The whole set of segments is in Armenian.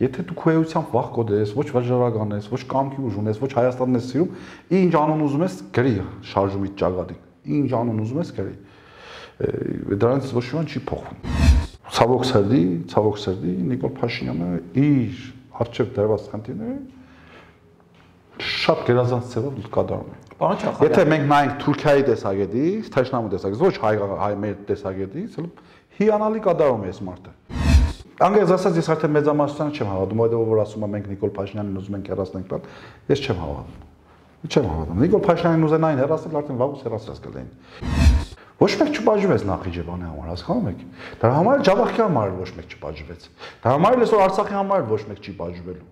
Եթե դու քո էությամբ վախ կոդես, ոչ վաճառական ես, ոչ կամքի ուժ ունես, ոչ Հայաստանն ես սիրում, ինչ անուն ուզում ես գրի շարժումից ճագադին։ Ինչ անուն ուզում ես գրի։ Դրանից ոչ մի բան չի փոխվում։ Ցավոք սրդի, ցավոք սրդի Նիկոլ Փաշինյանը իր արժեվ դրված խնդիրները շատ գերազանց ձևով կատարում է։ Պարոն Չախալյան։ Եթե մենք նայենք Թուրքիայի տեսակետից, Թաշնամու տեսակետից, ոչ հայ հայ մեր տեսակետից, հիանալի կատարում է այս մարդը։ Անգամ ասած ես արդեն մեծամասնությանը չեմ հավատում, այդով որ ասում եմ մենք Նիկոլ Փաշինյանին ուզում ենք հեռացնենք տալ, ես չեմ հավատում։ Չեմ հավատում։ Նիկոլ Փաշինյանին ուզենային հեռացնել արդեն վաղուց հեռացած կլինի։ Ոչ մեկ չբաժվեց Նախիջևանի համար, հասկանում եք։ Դրա համար Ջավախքի համար ոչ մեկ չբաժվեց։ Դրա համար էլ այսօր Արցախի համար ոչ մեկ չի բաժվելու։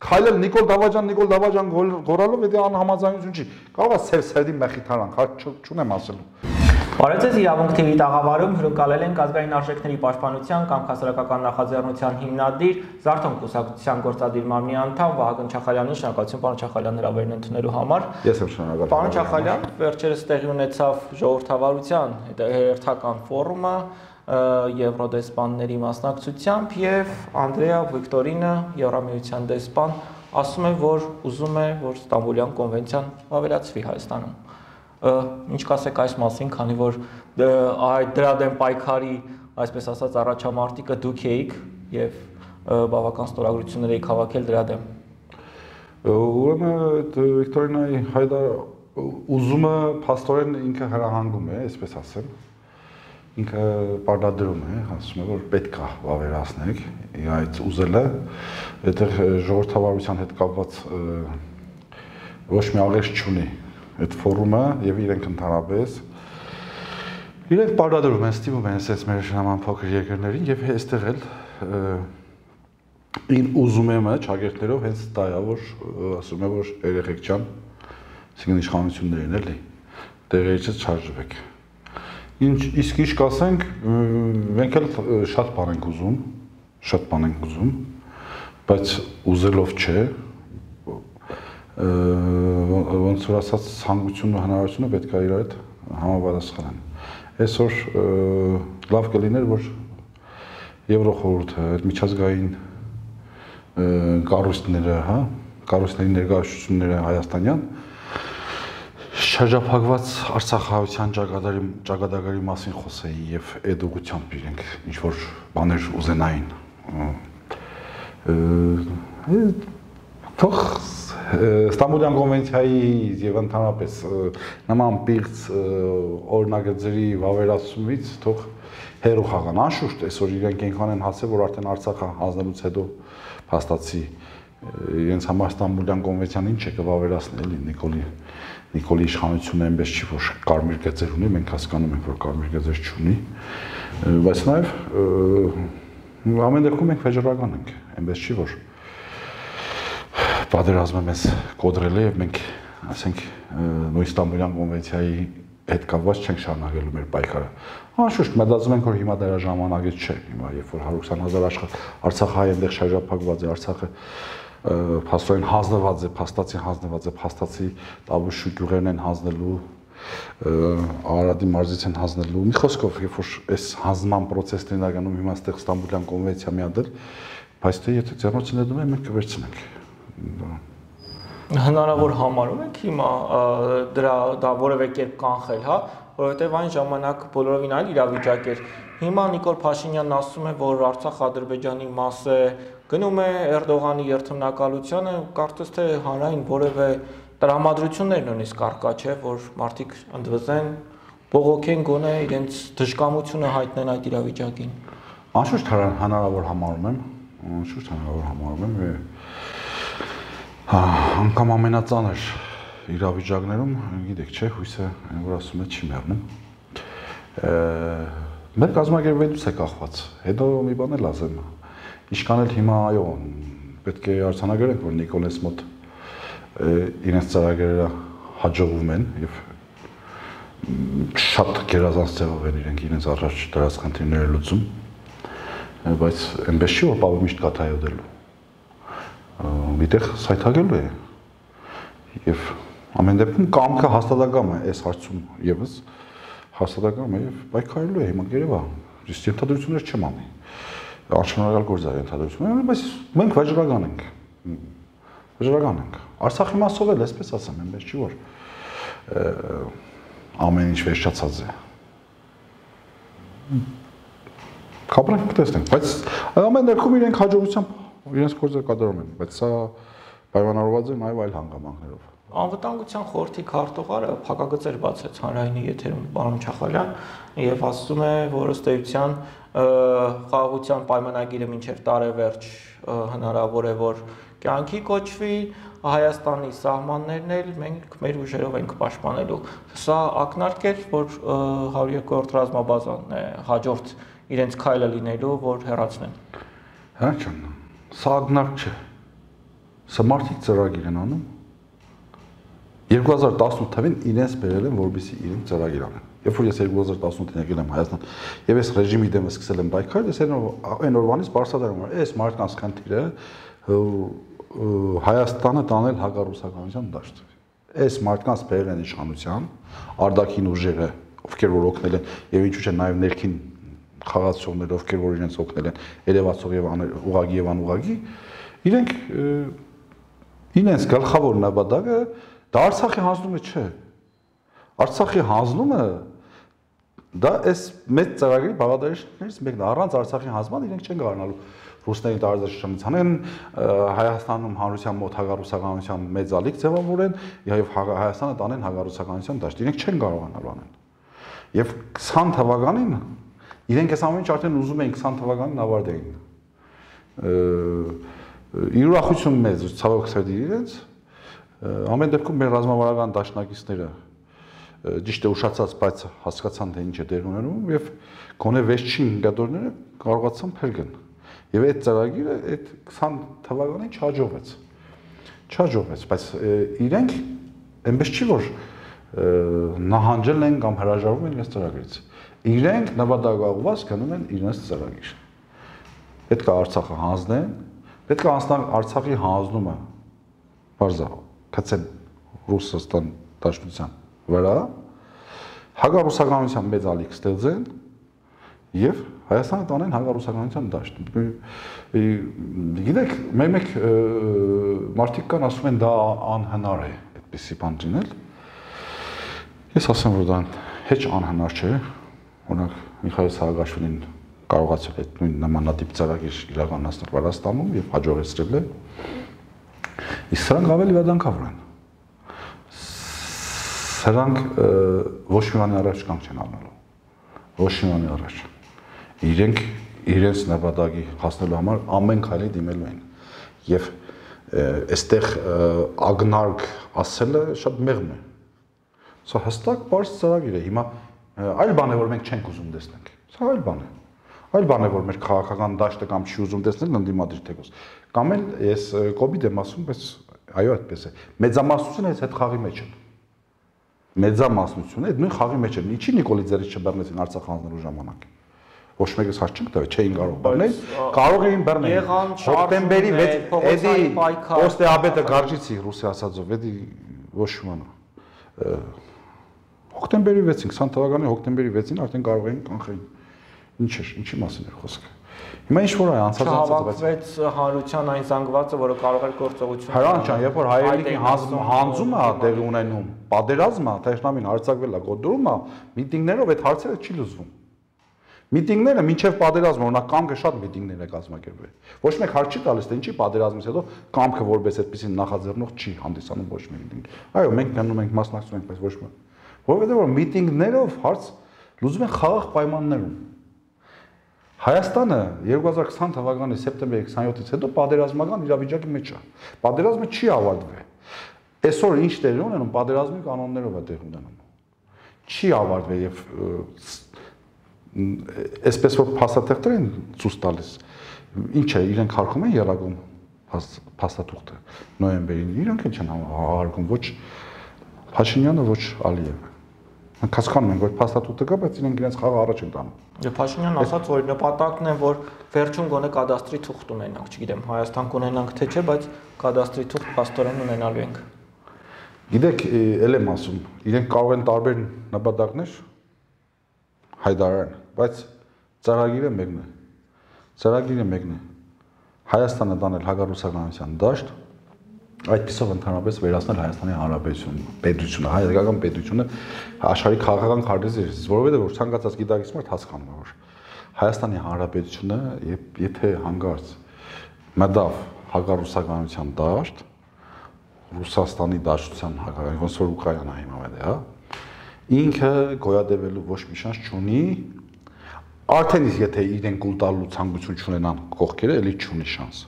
Քայլել Նիկոլ Դավաճան, Նիկոլ Դավաճան գորալով դա անհամաձայնություն չի։ Կարող է սև սերդի մեխի թարան, հա չունեմ ասելու։ Բարեցես իրավունք TV տաղավարում հյուրընկալել ենք ազգային արժեքների պաշտպանության կամ հասարակական նախաձեռնության հիմնադիր Զարթոն կուսակցության գործադիր մարմնի անդամ Վահագն Չախալյանին շնորհակալություն պարոն Չախալյան հրավերն ընդունելու համար։ Ես եմ շնորհակալ։ Պարոն Չախալյան, վերջերս տեղի ունեցավ ժողովրդավարության հերթական ֆորումը Եվրոդեսպանների մասնակցությամբ եւ Անդրեա Վիկտորինը Եվրամիության դեսպան ասում է, որ ուզում է, որ Ստամբուլյան կոնվենցիան ավելացվի Հայաստանում ինչ կասեք այս մասին, քանի որ այդ դրա դեմ պայքարի, այսպես ասած, առաջամարտիկը դուք էիք եւ բավական ստորագրություններ եք հավաքել դրա դեմ։ Ուրեմն այդ Վիկտորինայի հայդա ուզումը փաստորեն ինքը հրահանգում է, այսպես ասեմ։ Ինքը պարտադրում է, ասում է, որ պետք է վավերացնեք այդ ուզելը, այդտեղ ժողովրդավարության հետ կապված ոչ մի աղերս չունի այդ ֆորումը եւ իրենք ընդհանրապես իրենք բարդադրում են, ստիպում են ասես մեր նման փոքր երկրներին եւ այստեղ էլ ին ուզում եմ ճագերտներով հենց դա է որ ասում է որ երեխեք ջան այսինքն իշխանություններն էլի տեղերից չարժվեք ինչ իսկ ինչ կասենք մենք էլ շատ բան ենք ուզում շատ բան ենք ուզում բայց ուզելով չէ ոնց որ ասած ցանկությունն ու հնարավորությունը պետք է իր այդ համապատասխանեն։ Այսօր լավ կլիներ, որ Եվրոխորհուրդը այդ միջազգային կառույցները, հա, կառույցների ներկայացությունները հայաստանյան շրջափակված Արցախահայության ճակատագրի ճակատագրի մասին խոսեի եւ այդ ուղությամբ իրենք ինչ որ բաներ ուզենային թող Ստամբուլյան կոնվենցիայի եւ ընդհանրապես նման պիղծ օրնագծերի վավերացումից թող հերո խաղան։ Անշուշտ այսօր իրենք այնքան են հասել, որ արդեն Արցախը հանձնելուց հետո փաստացի իրենց համար Ստամբուլյան կոնվենցիան ինչ է կվավերացնել Նիկոլի Նիկոլի իշխանությունը այնպես չի որ կարմիր գծեր ունի, մենք հասկանում ենք որ կարմիր գծեր չունի, բայց նաև ամեն դեպքում մենք վեճռական ենք, այնպես չի որ պատերազմը մեզ կոդրել է եւ մենք ասենք նույն Ստամբուլյան կոնվենցիայի հետ կապված չենք շարունակելու մեր պայքարը։ Անշուշտ մտածում ենք որ հիմա դրա ժամանակը չէ, հիմա երբ որ 120.000 աշխատ Արցախը այնտեղ շարժափակված է, Արցախը փաստորեն հանձնված է, փաստացի հանձնված է, փաստացի տաբուշու գյուղերն են հանձնելու Արարատի մարզից են հանձնելու։ Մի խոսքով, երբ որ այս հանձնման process-ն իրականում հիմա այստեղ Ստամբուլյան կոնվենցիա միադրել, բայց թե եթե ձեռնոցին դնում են, մենք կվերցնենք հնարավոր համարում եք հիմա դրա դա որևէ կերպ կանխել, հա, որովհետև այն ժամանակ բոլորովին այլ իրավիճակ էր։ Հիմա Նիկոլ Փաշինյանն ասում է, որ Արցախ Ադրբեջանի մաս է, գնում է Էրդողանի երթմնակալությանը, կարծես թե հանրային որևէ տրամադրություններ նույնիսկ արկա չէ, որ մարդիկ ընդվզեն, բողոքեն գոնե իրենց դժկամությունը հայտնեն այդ իրավիճակին։ Անշուշտ հնարավոր համարում եմ, անշուշտ հնարավոր համարում եմ Հա, անգամ ամենածանր իրավիճակներում, գիտեք, չէ, հույսը, այն որ ասում է, չի մեռնում։ Մեր կազմակերպելուց է կախված։ Հետո մի բան էլ ասեմ։ Ինչքան էլ հիմա այո, պետք է արցանագրենք, որ Նիկոլես մոտ իրենց ծրագրերը հաջողվում են եւ շատ գերազանց ձևով են իրենք իրենց առաջ դրած խնդիրները լուծում բայց այնպես չի որ պապը միշտ կաթայոդելու միտեղ սայթակելու է եւ ամեն դեպքում կամքը հաստատակամ է այս հարցում եւս հաստատակամ է եւ պայքարելու է հիմա գերեվա իսկ ենթադրություններ չեմ անի Արժանանալ գործարի ընդհանրություն, բայց մենք վաճառական ենք։ Վաճառական ենք։ Արցախի մասով էլ էսպես ասեմ, այնպես չի որ ամեն ինչ վերջացած է։ Կապրանք կտեսնենք, բայց ամեն դեպքում իրենք հաջողությամբ իրենց գործը կատարում են, բայց սա պայմանավորված է նաև այլ հանգամանքներով։ Անվտանգության խորհրդի քարտուղարը փակագծեր բացեց հանրայինի եթերում պարոն Չախալյան եւ ասում է, որ ըստ էության խաղաղության պայմանագիրը մինչև տարեվերջ հնարավոր է որ կյանքի կոչվի Հայաստանի սահմաններն էլ մենք մեր ուժերով ենք պաշտպանելու։ Սա ակնարկ է, որ 102-րդ ռազմաբազան է հաջորդ իրենց քայլը լինելու, որ հեռացնեն։ Հա ջան, սա ակնարկ չէ։ Սա մարդիկ ծրագիր են անում 2018 թվին իրենց բերել են, որպեսզի իրենք ծրագիր անեն։ Երբ որ ես 2018-ին եկել եմ Հայաստան եւ ես ռեժիմի դեմ սկսել եմ պայքար, ես այն օրվանից բարձրացնում եմ, այս մարդկանց խնդիրը Հայաստանը տանել հակառուսականության դաշտ։ Այս մարդկանց բերել են իշխանության, արդակին ուժերը, ովքեր որ օգնել են եւ ինչու՞ չէ նաեւ ներքին խաղացողները, ովքեր որ իրենց օգնել են, երևացող եւ ուղագի եւ անուղագի, իրենք իրենց գլխավոր նպատակը Դա Արցախի հանձնումը չէ։ Արցախի հանձնումը դա այս մեծ ծրագրի բաղադրիչներից մեկն է։ Առանց Արցախի հանձնման իրենք չեն կարողանալու ռուսների տարածաշրջանից անեն Հայաստանում հանրության մոտ հագարուսականության մեծ ալիք ձևավորեն եւ Հայաստանը տանեն հագարուսականության դաշտ։ Իրենք չեն կարողանալու անեն։ Եվ 20 թվականին իրենք այս ամեն ինչ արդեն ուզում էին 20 թվականին ավարտեին։ Իրուրախություն մեծ ցավոք սրտի իրենց Ամեն դեպքում մեր ռազմավարական դաշնակիցները ճիշտ է ուշացած, բայց հասկացան թե ինչ է դեր ունենում եւ գոնե վերջին հնգադորները կարողացան փրկեն։ Եվ այդ ծրագիրը այդ 20 թվականին չհաջողվեց։ Չհաջողվեց, բայց իրենք այնպես չի որ նահանջել են կամ հրաժարվում են իրենց ծրագրից։ Իրենք նվադագաղված գնում են իրենց ծրագիր։ Պետք է Արցախը հանձնեն, պետք է անցնան Արցախի հանձնումը։ Բարձա գցեն Ռուսաստան դաշնության վրա հագարուսականության մեծ ալիք ստեղծեն եւ Հայաստանը տանեն հագարուսականության դաշտ։ Գիտեք, մեկ-մեկ մարդիկ կան ասում են դա անհնար է այդպեսի բան դինել։ Ես ասեմ, որ դա հեչ անհնար չէ։ Օրինակ Միխայել Սահակաշվիլին կարողացել է նույն նմանատիպ ծրագիր իրականացնել Վրաստանում եւ հաջողեցրել է Իսկ սրանք ավելի վտանգավոր են։ Սրանք ոչ մի բանի առաջ կանգ չեն առնելու։ Ոչ մի բանի առաջ։ Իրենք իրենց նպատակի հասնելու համար ամեն քայլի դիմելու են։ Եվ այստեղ ագնարկ ասելը շատ մեղմ է։ Սա հստակ բարձ ծրագիր է։ Հիմա այլ բան է, որ մենք չենք ուզում տեսնենք։ Սա այլ բան է։ Այլ բան է, որ մեր քաղաքական դաշտը կամ չի ուզում տեսնել ընդդիմադիր թեկոս։ Կամ էլ ես կոպիտ եմ ասում, բայց այո, այդպես է։ Մեծամասնությունը այս հետ խաղի մեջ են։ Մեծամասնությունը այդ նույն խաղի մեջ են։ Ինչի Նիկոլի ձերից չբռնեցին Արցախ հանձնելու ժամանակ։ Ոչ մեկս հարց չկտավ, չէին կարող բռնել։ Կարող էին բռնել։ Հոկտեմբերի 6 էդի Ոստե աբետը գարջիցի ռուսի ասածով, էդի ոչ մանա։ Հոկտեմբերի 6-ին 20 թվականի հոկտեմբերի 6-ին արդեն կարող էին կանխել։ Ինչ էր, ինչի մասին էր խոսքը։ Հիմա ինչ որ է անցած անցած բայց հանրության այն զանգվածը, որը կարող էր գործողություն Հրանտ ջան, երբ որ հայերենի հանձումը է տեղի ունենում, պատերազմը, Թեհրանին հարցակվել է, գոդրումը, միտինգներով այդ հարցերը չի լուծվում։ Միտինգները մինչև պատերազմը օրինակ կամքը շատ միտինգներ է կազմակերպվել։ Ոչ մեկ հարց չի տալիս, թե ինչի պատերազմից հետո կամքը որպես այդպեսին նախաձեռնող չի հանդիսանում ոչ մի միտինգ։ Այո, մենք գնում ենք մասնակցում ենք, բայց ոչ մի։ Որովհետեւ որ միտինգներով հարց լուծում են խաղաղ պայմաններում Հայաստանը 2020 թվականի սեպտեմբերի 27-ից հետո պատերազմական իրավիճակի մեջ է։ Պատերազմը չի ավարտվել։ Այսօր ինչ տեղի ունենում, պատերազմի կանոններով է տեղ ունենում։ Չի ավարտվել եւ այսպես որ փաստաթղթեր են ցույց տալիս։ Ինչ է, իրենք հարկում են երագում փաստաթուղթը նոյեմբերին։ Իրենք էլ չեն հարկում ոչ Փաշինյանը, ոչ Ալիևը։ հասկանում ենք, որ փաստաթուղթը կա, բայց իրենք իրենց խաղը առաջ են տանում։ Եվ Փաշինյանն ասաց, որ նպատակն է, որ վերջում գոնե կադաստրի թուղթ ունենանք, չգիտեմ, Հայաստան կունենանք թե չէ, բայց կադաստրի թուղթ փաստորեն ունենալու ենք։ Գիտեք, ել եմ ասում, իրենք կարող են տարբեր նպատակներ հայտարարեն, բայց ծրագիրը մեկն է։ Ծրագիրը մեկն է։ Հայաստանը տանել հագարուսականության դաշտ, այդպեսով ընդհանրապես վերացնել Հայաստանի Հանրապետությունը, պետությունը, հայկական պետությունը աշխարհի քաղաքական քարտեզից, որովհետեւ որ ցանկացած գիտակից մարդ հասկանում է, որ Հայաստանի Հանրապետությունը, եթե հանգարց մտավ հագարուսականության դաշտ, Ռուսաստանի դաշտության հակառակ, ոնց որ Ուկրաինա հիմա մետ է, հա։ Ինքը գոյատևելու ոչ մի շանս չունի։ Արդեն իսկ եթե իրեն կուլ տալու ցանկություն չունենան կողքերը, էլի չունի շանս։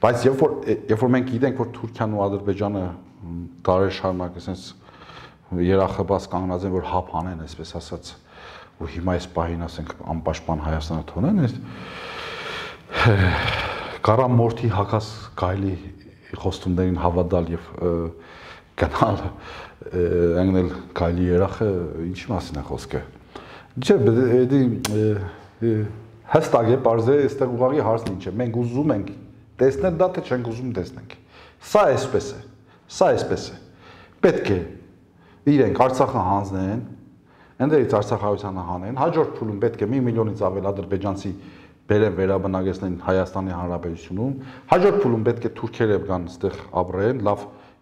Բայց երբ որ երբ որ մենք գիտենք, որ Թուրքիան ու Ադրբեջանը դարեր շարունակ այսպես երախաբաց կանգնած են, որ հապ անեն, այսպես ասած, ու հիմա այս պահին ասենք անպաշտպան Հայաստանը թողնեն, այս Կարամորթի հակաս գայլի խոստումներին հավատալ եւ գնալ անգնել գալի երախը ինչի մասին է խոսքը չէ դի հստակ է parze այստեղ ուղղակի հարցն ինչ է մենք ուզում ենք տեսնել դա թե չենք ուզում տեսնենք սա էսպես է սա էսպես է պետք է իրենք Արցախը հանձնեն ընդերից Արցախայությանը հանեն հաջորդ փուլում պետք է 1 միլիոնից ավել ադրբեջանցի բերեն վերաբնակեցնեն Հայաստանի Հանրապետությունում։ Հաջորդ փուլում պետք է թուրքերը գան այդտեղ ապրեն, լավ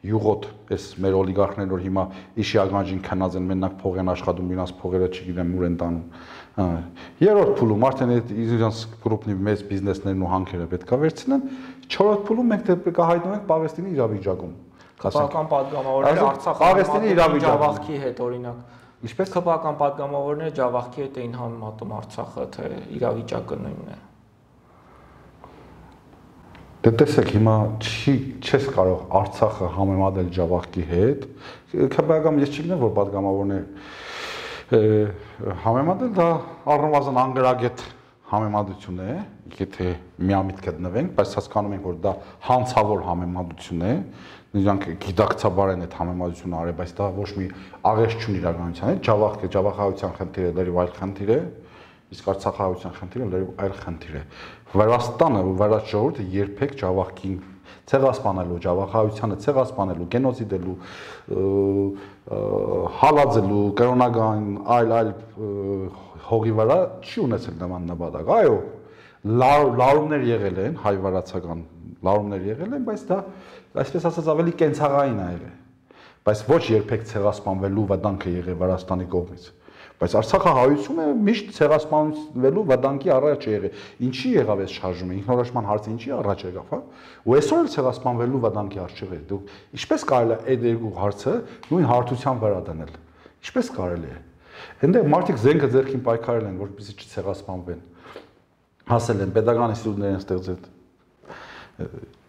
յուղոտ այս մեր օլիգարխներն որ հիմա իշի ագանջին քնած են մենակ փող են աշխատում, իրաց փողերը չգիտեմ ուր են տանում։ Հա։ Երրորդ փուլում արդեն այդ իրանց գրուպնի մեծ բիզնեսներն ու հանքերը պետքա վերցնեն։ Չորրորդ փուլում մենք դեպի կհայտնվենք Պաղեստինի իրավիճակում։ Քպական падգամավորները Արցախի Պաղեստինի իրավիճակի հետ օրինակ Ինչպես քպական падգամավորները Ջավախքի հետ էին համեմատում Արցախը, թե իրավիճակը նույնն է։ Դե տեսեք, հիմա չի չես կարող Արցախը համեմատել Ջավախքի հետ։ Քպական ես չգիտեմ, որ падգամավորները համեմատել դա առնվազն անգրագետ համեմատություն է, եթե միամիտ գտնվենք, բայց հասկանում ենք, որ դա հանցավոր համեմատություն է, նրանք գիտակցաբար են այդ համեմատությունը արել, բայց դա ոչ մի աղեշ չունի իրականության հետ, ջավախ ջավախայության խնդիրը լրիվ այլ խնդիր է, իսկ արցախայության խնդիրը լրիվ այլ խնդիր է։ Վրաստանը վրաց ժողովուրդը երբեք ջավախքին ցեղասպանելու, ջավախայությանը ցեղասպանելու, գենոցիդելու, հալածելու, կրոնական այլ այլ հողի վրա չի ունեցել նման նպատակ։ Այո, լարումներ եղել են հայ-վարացական լարումներ եղել են, բայց դա այսպես ասած ավելի կենցաղային է եղել։ Բայց ոչ երբեք ցեղասպանվելու վտանգը եղել Վրաստանի կողմից։ Բայց Արցախը հայությունը միշտ ցեղասպանվելու վտանգի առաջ է եղել։ Ինչի եղավ այս շարժումը։ Ինքնորոշման հարցը ինչի առաջ եկավ, հա։ Ու այսօր էլ ցեղասպանվելու վտանգի արժեվ է։ Դու ինչպես կարելի է այդ երկու հարցը նույն հարթության վրա դնել։ Ինչպես կարելի է։ Այնտեղ մարդիկ զենքը ձեռքին պայքարել են, որպեսզի չցեղասպանվեն։ Հասել են pedagogan ինստիտուտներ են ստեղծել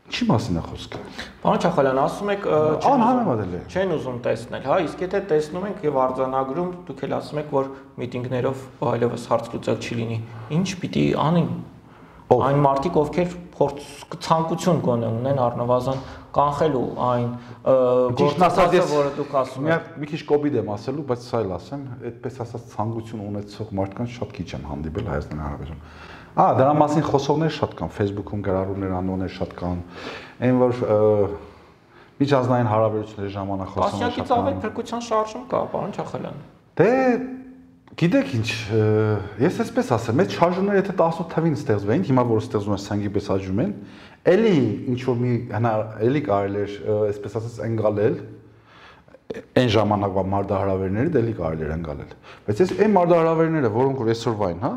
Ինչի մասին է խոսքը։ Պարոն Չախալյան, ասում եք անհամեմատել է։ Չեն ուզում տեսնել, հա, իսկ եթե տեսնում ենք եւ արձանագրում, դուք էլ ասում եք, որ միտինգներով այլևս հարց լուծել չի լինի։ Ինչ պիտի անեն։ Այն մարդիկ, ովքեր փորձ ցանկություն գոնե ունեն առնվազն կանխելու այն գործընթացը, որը դուք ասում եք։ Մի քիչ կոպիտ եմ ասելու, բայց սա էլ ասեմ, այդպես ասած ցանկություն ունեցող մարդկանց շատ քիչ եմ հանդիպել Հայաստանի Հանրապետությունում Ահա դրա մասին խոսողներ շատ կան, Facebook-ում գրառումներ, անոններ շատ կան։ Այն որ միջազգային հարաբերությունների ժամանակ խոսողներ շատ կան։ Ասիակից ավել փրկության շարժում կա, պարոն Չախալյան։ Դե գիտեք ինչ, ես այսպես ասեմ, այդ շարժումները եթե 18 թվին ստեղծվեին, հիմա որ ստեղծվում են սանգի պես աճում են, էլի ինչ որ մի հնար էլի կարելի էր այսպես ասած ընկալել այն ժամանակվա մարդահրավերները դելի կարելի էր ընկալել։ Բայց այս այն մարդահրավերները, որոնք որ այսօրվային, հա,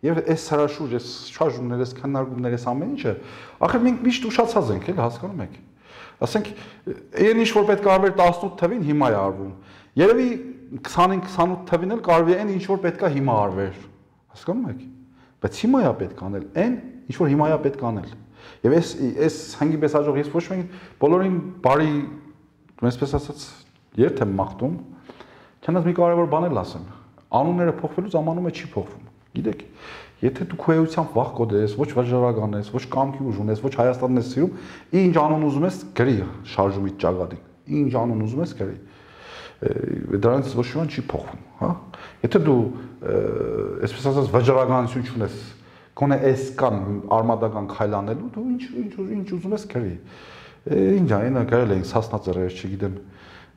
Եվ այս հրաշուր, այս շարժումներ, այս քննարկումներ, այս ամեն ինչը, ախր մենք միշտ ուշացած ենք, էլ հասկանում եք։ Ասենք, այն ինչ որ պետք է արվեր 18 թվին, հիմա է արվում։ Երևի 25-28 թվին էլ կարելի է այն ինչ որ պետք է հիմա արվեր։ Հասկանում եք։ Բայց հիմա է պետք անել այն, ինչ որ հիմա է պետք անել։ Եվ այս այս հանգի պես աջող ես ոչ միայն բոլորին բարի, այսպես ասած, երթ եմ մաղթում, չնայած մի կարևոր բան էլ ասեմ։ Անունները փոխվելուց ամանումը չի փոխվում Գիտեք, եթե դու քո էությամբ վախ կոդես, ոչ վաճառական ես, ոչ կամքի ուժ ունես, ոչ Հայաստանն ես սիրում, ինչ անուն ուզում ես գրի շարժումից ճակատին։ Ինչ անուն ուզում ես գրի։ Դրանից ոչ բան չի փոխվում, հա։ Եթե դու այսպես ասած վաճառականություն չունես, գոնե էս կան արմատական քայլանելու, դու ինչ ինչ ինչ ուզում ես գրի։ Ինչ այնա կարել էին սասնածերեր, չգիտեմ,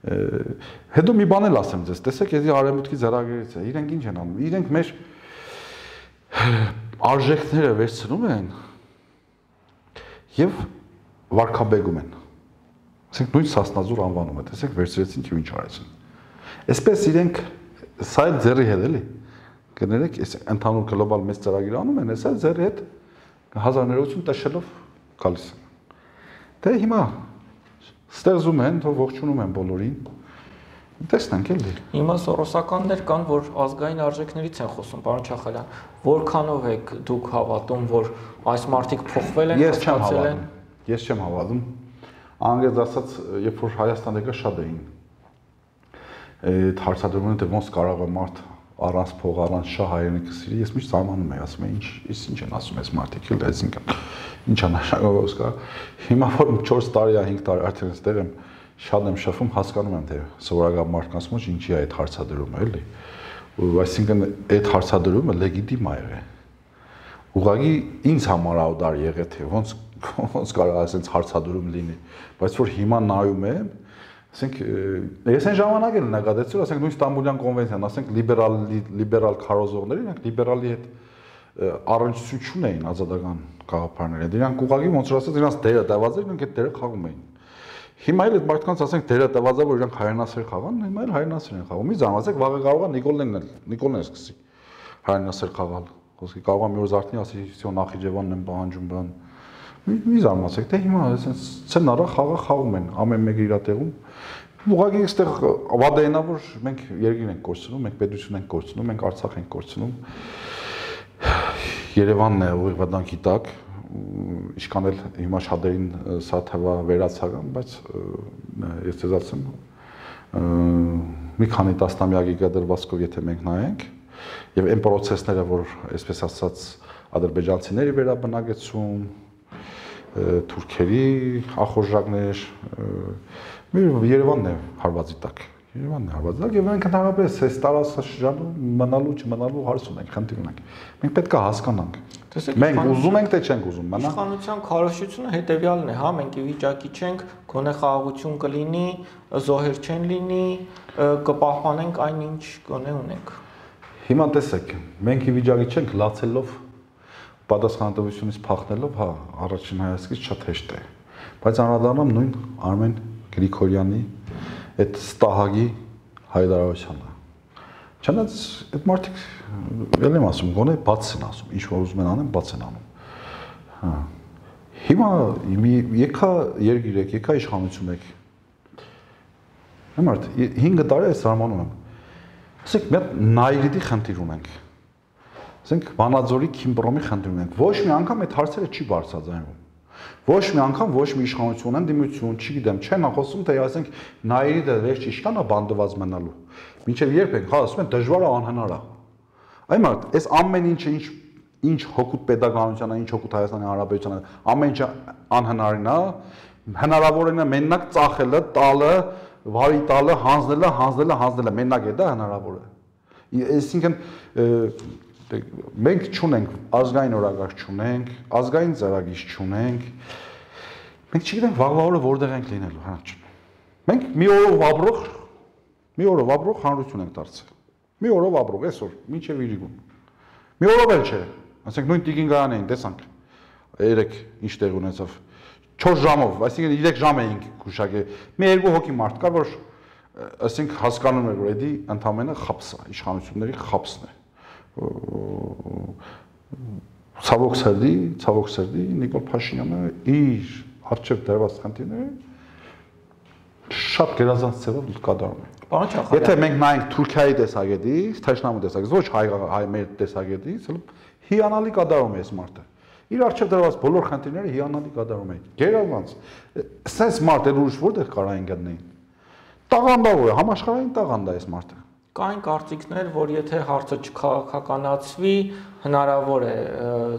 հետո մի բան էլ ասեմ ձեզ տեսեք, եթե արևմուտքի ծրագրերից է իրենք ինչ են անում իրենք մեր արժեքները վերցնում են եւ վարկաբեգում են։ Ասենք նույն Սասնազուր անվանում է, տեսեք վերցրեցին ու ինչ արեցին։ Այսպես իրենք սա էլ ձեռի հետ էլի։ Կներեք, այս ընդհանուր գլոբալ մեծ ծրագիր անում են, այսա ձեռի հետ հազարներություն տաշելով գալիս են։ Դե հիմա ստեղծում են, թող ողջունում են բոլորին Տեսնենք էլի։ Հիմա սորոսականներ կան, որ ազգային արժեքներից են խոսում, պարոն Չախալյան։ Որքանով եք դուք հավատում, որ այս մարտիկ փոխվել են, չեմ հավատում։ Ես չեմ հավատում։ Անգլիայից ասած, երբ որ Հայաստան եկա շատ էին։ Այդ հարցադրումները թե ոնց կարող է մարդ առանց փող, առանց շահ հայրենիքը սիրի, ես միշտ զարմանում եմ, ասում եմ, ինչ, ինչ են ասում այս մարդիկ, էլ այսինքն ինչա նշանակով կա։ Հիմա որ 4 տարի, 5 տարի արդեն այստեղ եմ, շատ եմ շփվում, հասկանում եմ թե սովորական մարդկանց մեջ ինչի է այդ հարցադրումը, էլի։ այսինքն այդ հարցադրումը լեգիտիմ է եղել։ Ուղղակի ինձ համար ա դար եղել թե ոնց ոնց կարող ասենց հարցադրում լինի, բայց որ հիմա նայում եմ, ասենք ես այն ժամանակ էլ նկատեցի, ասենք նույն Ստամբուլյան կոնվենցիան, ասենք լիբերալ լիբերալ քարոզողները, իրանք լիբերալի հետ առնչություն չունեին ազատական գաղափարները։ Դրանք ուղղակի ոնց որ ասած իրանք դերը դավաց էր, իրանք այդ դերը խաղում էին։ Հիմա էլ այդ մարդկանց ասենք դերը տված է որ իրանք հայրենասեր խաղան, հիմա էլ հայրենասեր են խաղում։ Մի զարմացեք, վաղը կարող է Նիկոլնեն էլ, Նիկոլն է սկսի հայրենասեր խաղալ։ Խոսքի կարող է մի օր զարթնի, ասի, «Սյո Նախիջևանն եմ պահանջում բան»։ Մի զարմացեք, դե հիմա այսպես սցենարը խաղը խաղում են, ամեն մեկը իր տեղում։ Ուղղակի այստեղ վադայնա որ մենք երկիր ենք կորցնում, մենք պետություն ենք կորցնում, մենք Արցախ ենք կորցնում։ Երևանն է ուղիղ վտանգի տակ, ինչքան էլ հիմա շատերին սա թվա վերացական, բայց ես ձեզ ասեմ մի քանի տասնամյակի գդրվածքով եթե մենք նայենք եւ այն process-ները, որ այսպես ասած ադրբեջանցիների վերաբնակեցում, թուրքերի ախորժակներ, մի Երևանն է հարվածի տակ Երևանն է հավատալ եւ մենք ընդհանրապես այս տարածաշրջանում մնալու չմնալու հարց ունենք, խնդիր ունենք։ Մենք պետք է հասկանանք։ Տեսեք, մենք ուզում ենք թե չենք ուզում, մնա։ Իշխանության քարոշությունը հետեւյալն է, հա, մենք ի վիճակի չենք, գոնե խաղաղություն կլինի, զոհեր չեն լինի, կպահպանենք այն ինչ գոնե ունենք։ Հիմա տեսեք, մենք ի վիճակի չենք լացելով պատասխանատվությունից փախնելով, հա, առաջին հայացքից շատ հեշտ է։ Բայց անդրադառնամ նույն Արմեն Գրիգորյանի այդ ստահագի հայդարարությանը։ Չնայած այդ մարդիկ ել եմ ասում, գոնե բաց են ասում, ինչ որ ուզում են անեն, բաց են անում։ Հա։ Հիմա մի եկա երգիր եք, եկա իշխանություն եք։ Հիմա 5 տարի է սարմանում եմ։ Ասեք, մի հատ նայրիդի խնդիր ունենք։ Ասենք Վանաձորի Քիմբրոմի խնդիր ունենք։ Ոչ մի անգամ այդ հարցերը չի բարձրաձայնվում։ Ոչ մի անգամ ոչ մի իշխանություն են դիմություն, չգիտեմ, չեն խոսում թե ասենք նայերի դա վերջ իշխանը բանդված մնալու։ Մինչև երբ են, հա, ասում են դժվար է անհնար է։ Այ մարդ, այս ամեն ինչը ինչ ինչ հոգուտ pedagogical-ը, ինչ հոգուտ Հայաստանի Հանրապետությանը, ամեն ինչը անհնարին է, հնարավորին է մենակ ծախելը, տալը, վարի տալը, հանձնելը, հանձնելը, հանձնելը, մենակ է դա հնարավոր է։ Այսինքն մենք չունենք ազգային օրագաղթ չունենք, ազգային ծրագիր չունենք։ Մենք չգիտենք վաղվա օրը որտեղ ենք լինելու, հա։ Մենք մի օրով ապրող, մի օրով ապրող հանրություն ենք դարձել։ Մի օրով ապրող այսօր, մինչև իրիկուն։ Մի օրով էլ չէ։ Ասենք նույն Տիգինգայանն էին, տեսանք։ Երեք ինչ տեղ ունեցավ։ 4 ժամով, այսինքն 3 ժամ էինք գուշակել։ Մի երկու հոգի մարդ կար, որ ասենք հասկանում էր, որ դա ընդամենը խապս է, իշխանությունների խապսն է ցավոք սրդի, ցավոք սրդի Նիկոլ Փաշինյանը իր արժեվ դրված խնդիրները շատ գերազանց ձևով կատարում է։ Պարոն Չախալյան։ Եթե մենք նայենք Թուրքիայի տեսակետից, Թաշնամու տեսակետից, ոչ հայ հայ մեր տեսակետից, հիանալի կատարում է այս մարդը։ Իր արժեվ դրված բոլոր խնդիրները հիանալի կատարում է։ Գերազանց։ Սենց մարդ էլ ուրիշ որտեղ կարային գտնեին։ Տաղանդավոր է, համաշխարհային տաղանդ է այս մարդը։ Կային կարծիքներ, որ եթե հարցը չքաղաքականացվի, հնարավոր է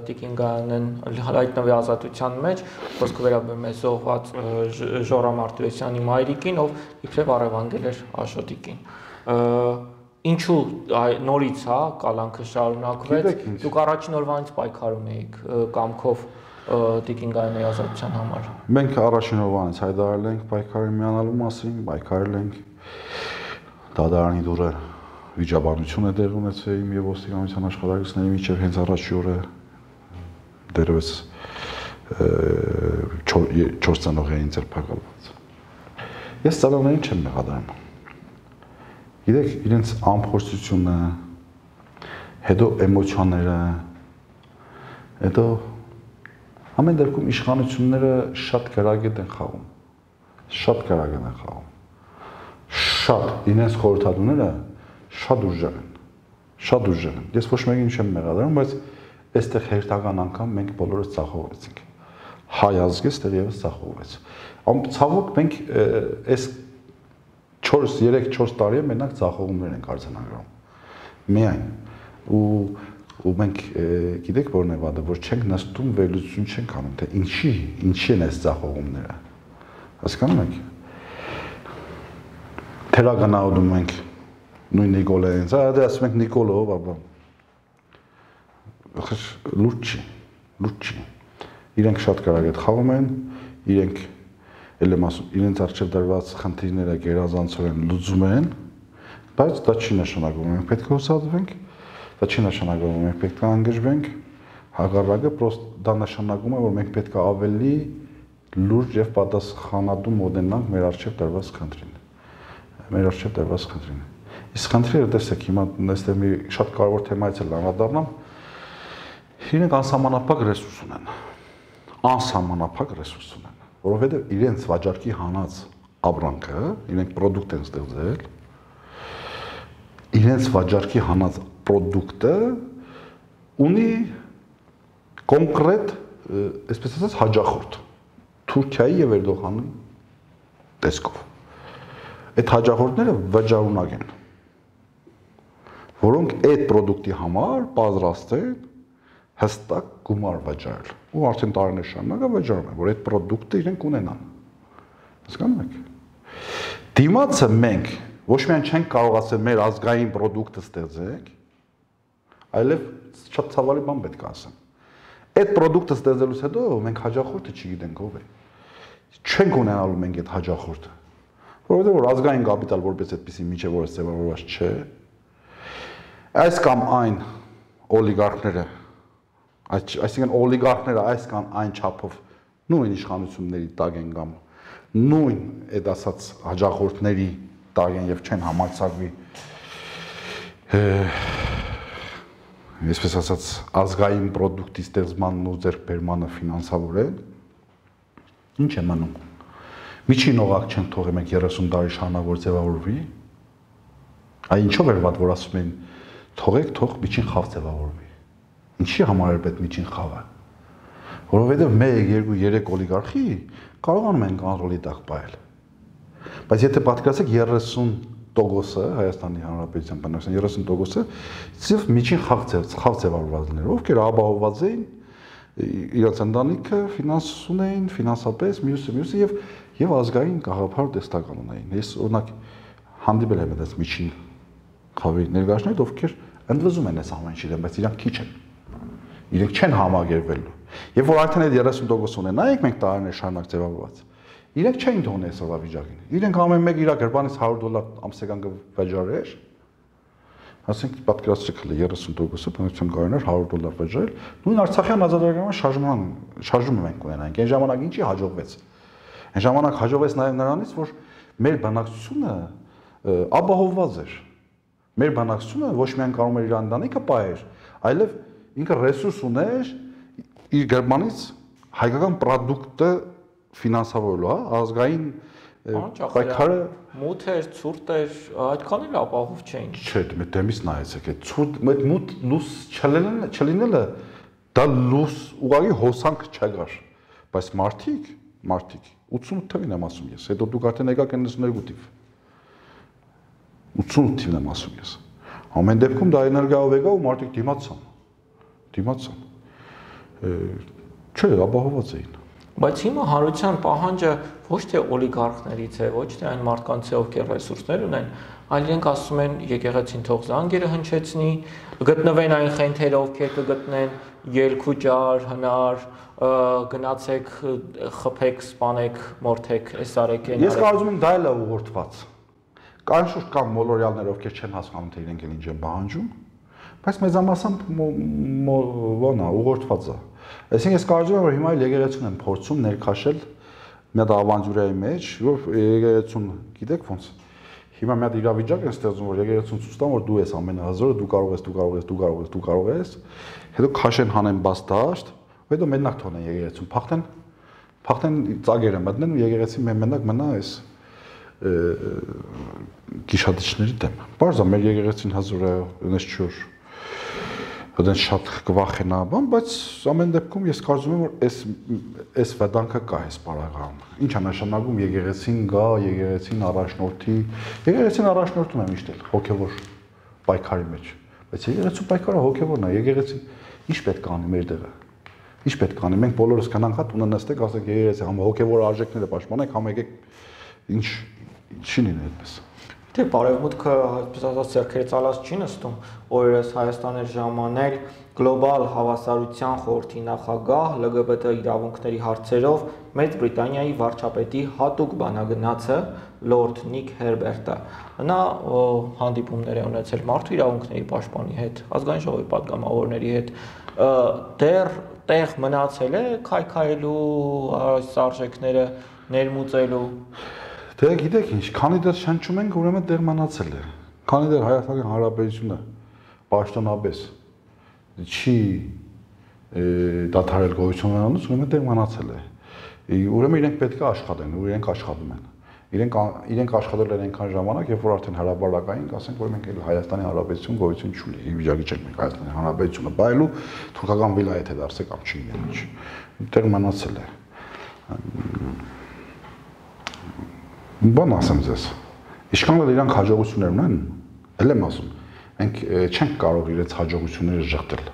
Տիկինգյանն հայտնվի ազատության մեջ, խոսքը վերաբերում է զոհված Ժորա Մարտիրոսյանի մայրիկին, ով իբրև առևանգել էր Աշոտիկին։ Ինչու նորից, հա, կալանքը շարունակվեց։ Դուք առաջին օրվանից պայքարում էիք կամքով Տիկինգյանի ազատության համար։ Մենք առաջին օրվանից հայտարարել ենք պայքարի միանալու մասին, պայքարել ենք դատարանի դուրը վիճաբանություն է տեղ ունեցել իմ եւ ոստիկանության աշխատակիցների միջև հենց առաջի օրը դերևս 4 ծնողային ձերբակալված։ Ես ծնողներին չեմ մեղադրում։ Գիտեք, իրենց ամփոփությունը, հետո էմոցիաները, հետո ամեն դեպքում իշխանությունները շատ գրագետ են խաղում։ Շատ գրագետ են խաղում։ Շատ իրենց խորհրդատուները շատ ուժեղ են։ Շատ ուժեղ են։ Ես ոչ մեկին չեմ մեղադրում, բայց այստեղ հերթական անգամ մենք բոլորս ցախողվեցինք։ Հայ ազգը եւս ցախողվեց։ Ամ ցավոք մենք այս 4 3-4 տարի մենակ ցախողումներ ենք արձանագրում։ Միայն ու ու մենք գիտեք որն է վադը, որ չենք նստում վերլուծություն չենք անում, թե ինչի, ինչի են այս ցախողումները։ Հասկանում եք։ Թերագանաուդում ենք նույն Նիկոլայից, այ ասում ենք Նիկոլով, ապա ախր լուրջ չի, լուրջ չի։ Իրենք շատ կարագ այդ խաղում են, իրենք ել եմ ասում, իրենց արժև դրված խնդիրները գերազանցորեն լուծում են, բայց դա չի նշանակում, մենք պետք է հուսադրվենք, դա չի նշանակում, մենք պետք է անգժվենք, հաղարակը պրոստ դա նշանակում է, որ մենք պետք է ավելի լուրջ եւ պատասխանատու մոդենանք մեր արժև դրված խնդրին։ Մեր արժև դրված խնդրին։ Իսկ խնդիրը տեսեք հիմա այստեղ մի շատ կարևոր թեմայից էլ անդրադառնամ, իրենք անսահմանափակ ռեսուրս ունեն։ Անսահմանափակ ռեսուրս ունեն, որովհետև իրենց վաճառքի հանած ապրանքը, իրենք product են ստեղծել, իրենց վաճառքի հանած product-ը ունի կոնկրետ, այսպես ասած, հաջախորդ Թուրքիայի եւ Էրդողանի տեսքով։ Այդ հաջախորդները վճարունակ են, որոնք այդ product-ի համար պատրաստ են հստակ գումար վճարել։ Ու արդեն տարիներ շարունակ վճարում են, որ այդ product-ը իրենք ունենան։ Հասկանում եք։ Դիմացը մենք ոչ միայն չենք կարողացել մեր ազգային product-ը ստեղծենք, այլև շատ ցավալի բան պետք է ասեմ։ Այդ product-ը ստեղծելուց հետո մենք հաջախորդը չգիտենք ով է։ Չենք ունենալու մենք այդ հաջախորդը։ Որովհետեւ որ ազգային կապիտալ որպես այդպեսի միջև որը ձևավորված չէ, այս կամ այն օլիգարխները այսինքն օլիգարխները այս կամ այն չափով նույն իշխանությունների տակ են կամ նույն այդ ասած հաջախորդների տակ են եւ չեն համարցակվի այսպես ասած ազգային ապրանքի ստեղծմանն ու ձեռքբերմանը ֆինանսավորել ինչ է մնում միջին օղակ չեն թողել մենք 30 տարի շարունակ որ ձևավորվի այ ինչով էր վատ որ ասում են թողեք թող միջին խավ ձևավորվի Ինչի համար էր պետք միջին խավը։ Որովհետև 1, 2, 3 օլիգարխի կարողանում են կոնտրոլի տակ պահել։ Բայց եթե պատկերացեք 30 տոկոսը Հայաստանի Հանրապետության բնակչության 30 տոկոսը ծիվ միջին խաղ ձև խաղ ձևավորվածներ, ովքեր ապահովված էին իրաց ընտանիքը ֆինանս ունեին, ֆինանսապես, մյուսը մյուսը եւ եւ ազգային գաղափար դեստական ունեին։ Ես օրինակ հանդիպել եմ այդպես միջին խավի ներկայացներ, ովքեր ընդվզում են այս ամեն ինչը, բայց իրանք քիչ են իրենք չեն համագերվելու։ Եվ որ արդեն այդ 30% ունենայինք մենք տարիներ շարունակ ձևավորված։ Իրենք չէին թողնի այսօրվա վիճակին։ Իրենք ամեն մեկ իր գրպանից 100 դոլար ամսական կվճարեր։ Ասենք պատկերացրեք հələ 30%-ը բնության կարողանար 100 դոլար վճարել։ Նույն Արցախյան ազատագրման շարժման շարժումը մենք ունենանք։ Այն ժամանակ ինչի հաջողվեց։ Այն ժամանակ հաջողվեց նաև նրանից, որ մեր բանակցությունը ապահովված էր։ Մեր բանակցությունը ոչ միայն կարող էր իր ընտանիքը պահել, այլև ինքը ռեսուրս ուներ իր Գերմանից հայկական product-ը ֆինանսավորելու, հա, ազգային պայքարը մութ էր, ցուրտ էր, այդքան էլ ապահով չէին։ Չէ, դե դեմից նայեցեք, այդ ցուրտ, այդ մութ լուս չլինելը, չլինելը դա լուս ուղղակի հոսանք չգար։ Բայց մարդիկ, մարդիկ 88 թվին եմ ասում ես, հետո դուք արդեն եկաք 92 թիվ։ 88 թիվն եմ ասում ես։ Ամեն դեպքում դա էներգիայով եկա ու մարդիկ դիմացան դիմացան։ Չէ, ապահոված էին։ Բայց հիմա հանրության պահանջը ոչ թե օլիգարխներից է, ոչ թե այն մարդկանց է, ովքեր ռեսուրսներ ունեն, այլ իրենք ասում են եկեղեցին թող զանգերը հնչեցնի, գտնվեն այն խենթերը, ովքեր կգտնեն ելքուճար, հնար, գնացեք, խփեք, սպանեք, մորթեք, այս արեք են։ Ես կարծում եմ դա էլ է ուղղորդված։ Կան շուտ կան մոլորյալներ, ովքեր չեն հասկանում թե իրենք են ինչ են պահանջում, բայց մեծամասամբ ոնա ուղղորդված է Այսինքն ես կարծում եմ որ հիմա էլ եկեղեցուն են փորձում ներքաշել մի հատ ավանտյուրայի մեջ, որ եկեղեցուն գիտեք ոնց Հիմա մի հատ իրավիճակ են ստեղծում, որ եկեղեցուն ցույց տան, որ դու ես ամենահզորը, դու կարող ես, դու կարող ես, դու կարող ես, դու կարող ես, հետո քաշեն հանեն բաց դաշտ, հետո մենակ թողնեն եկեղեցուն, փախտեն, փախտեն ծագերը մտնեն ու եկեղեցին մենակ մնա այս գիշատիչների դեմ։ Բարձա մեր եկեղեցին հազոր է, այնպես չոր այդեն շատ կվախենա, բան, բայց ամեն դեպքում ես կարծում եմ որ այս այս վտանգը կա այս բարաղայում։ Ինչ է նշանակում եկեղեցին գա, եկեղեցին առաջնորդի, եկեղեցին առաջնորդում է միշտ հոգևոր պայքարի մեջ։ Բայց եկեղեցու պայքարը հոգևորն է, եկեղեցին ինչ պետք է անի մեր դերը։ Ինչ պետք է անենք։ Մենք բոլորս կանանք հատ ունը նստեք, ասենք երես համ հոգևոր արժեքները պաշտպանենք, համ եկեք ինչ չին ինը այդպես։ Թե բարևմուտքը, այսպես ասած, ցերքերը ցալած չի նստում, օրերս Հայաստանի ժամանակ գլոբալ հավասարության խորհրդի նախագահ ԼԳԲՏ իրավունքների հարցերով Մեծ Բրիտանիայի վարչապետի հատուկ բանագնացը Լորդ Նիկ Հերբերտը։ Նա հանդիպումներ է ունեցել մարդու իրավունքների պաշտպանի հետ, ազգային ժողովի պատգամավորների հետ։ Դեռ տեղ մնացել է քայքայելու այս արժեքները ներմուծելու Դե գիտեք ինչ, քանի դեռ շնչում ենք, ուրեմն դեռ մնացել է։ Քանի դեռ Հայաստանի Հանրապետությունը պաշտոնապես չի դադարել գոյություն ունենալուց, ուրեմն դեռ մնացել է։ Ուրեմն իրենք պետք է աշխատեն, ու իրենք աշխատում են։ Իրենք իրենք աշխատել են այնքան ժամանակ, երբ որ արդեն հրաբարակային, ասենք որ մենք էլ Հայաստանի Հանրապետություն գոյություն չունի։ վիճակի չենք մենք Հայաստանի Հանրապետությունը բայելու թուրքական վիլայեթ է դարձել կամ չի ինչ։ Դեռ մնացել է բան ասեմ ձեզ։ Ինչքան էլ իրանք հաջողություններ ունեն, ել եմ ասում, մենք չենք կարող իրենց հաջողությունները շղթել։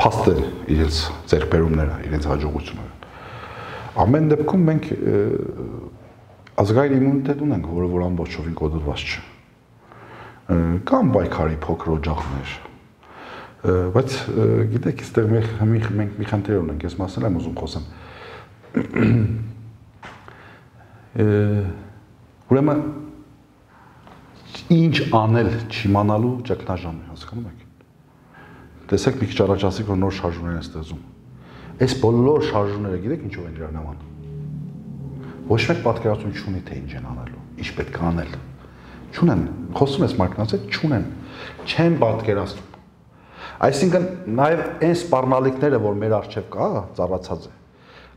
Փաստել իրենց ձերբերումները, իրենց հաջողությունները։ Ամեն դեպքում մենք ազգային իմունիտետ ունենք, որը որ ամբողջովին կոդված չէ։ Կամ պայքարի փոքր օջախներ, բայց գիտեք, այստեղ մենք մենք մի խնդիր ունենք, ես մասն եմ ուզում խոսեմ ուրեմն ինչ անել չիմանալու ճգնաժամ է, հասկանում եք։ Տեսեք մի քիչ առաջ ասիք որ նոր շարժումներ են ստեղծում։ Այս բոլոր շարժումները գիտեք ինչով են իրար նման։ Ոչ մեկ պատկերացում չունի թե ինչ են անելու, ինչ պետք է անել։ Չունեն, խոսում ես մարդկանց հետ, չունեն։ Չեն պատկերացնում։ Այսինքն նաև այն սպառնալիքները, որ մեր արժեվ կա, ծառացած է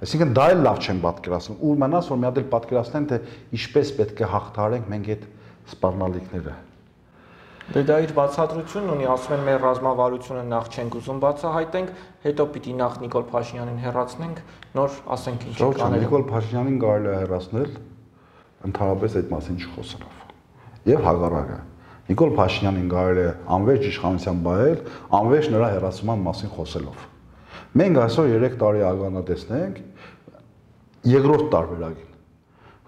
Այսինքն դա էլ լավ չեն պատկերացնում։ Ու մնաց որ մի հատ էլ պատկերացնեն թե ինչպես պետք է հաղթարենք մենք այդ սպառնալիքները։ Դե դա իր բացատրությունն ունի, ասում են մեր ռազմավարությունը նախ չենք ուզում բացահայտենք, հետո պիտի նախ Նիկոլ Փաշինյանին հերացնենք, նոր ասենք ինչ ենք անելու։ Նիկոլ Փաշինյանին կարելի է հերացնել, ընդհանրապես այդ մասին չխոսելով։ Եվ հակառակը։ Նիկոլ Փաշինյանին կարելի է անվերջ իշխանության բայել, անվերջ նրա հերացման մասին խոսելով։ Մենք այսօր 3 տարի ականատեսնենք երկրորդ տարբերակին,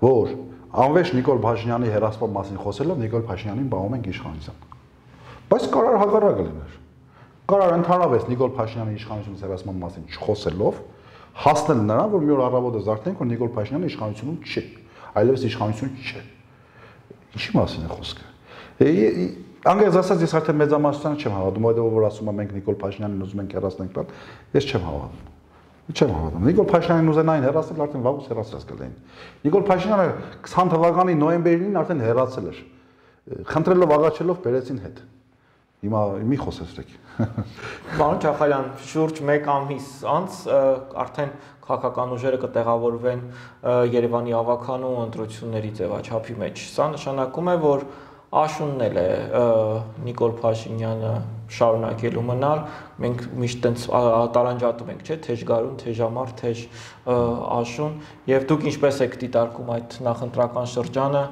որ անվեշ Նիկոլ Փաշինյանի հերասպան մասին խոսելով Նիկոլ Փաշինյանին բաղում ենք իշխանության։ Բայց կարար հակառակը լիներ։ Կարար ընդհանրապես Նիկոլ Փաշինյանի իշխանությունից հերասման մասին չխոսելով հասնել նրան, որ մի օր առավոտը զարթնենք, որ Նիկոլ Փաշինյանը իշխանությունում չի, այլևս իշխանություն չէ։ Ինչի մասին է խոսքը։ Անգամ ասած ես արդեն մեծամասնությանը չեմ հավատում, այդ որ ասում եմ մենք Նիկոլ Փաշինյանին ուզում ենք հեռացնենք տալ, ես չեմ հավատում։ Չեմ հավատում։ Նիկոլ Փաշինյանին ուզենային հեռացնել արդեն վաղուց հեռացած կլինի։ Նիկոլ Փաշինյանը 20 թվականի նոյեմբերին արդեն հեռացել էր։ Խնդրելով աղաչելով բերեցին հետ։ Հիմա մի խոսեցրեք։ Պարոն Չախալյան, շուրջ 1 ամիս անց արդեն քաղաքական ուժերը կտեղավորվեն Երևանի ավականու ընտրությունների ձևաչափի մեջ։ Սա նշանակում է, որ աշունն էլ է Նիկոլ Փաշինյանը շարունակելու մնալ մենք միշտ տենց տարանջատում ենք չէ թեժ գարուն թեժամար թեժ աշուն եւ դուք ինչպես եք դիտարկում այդ նախընտրական շրջանը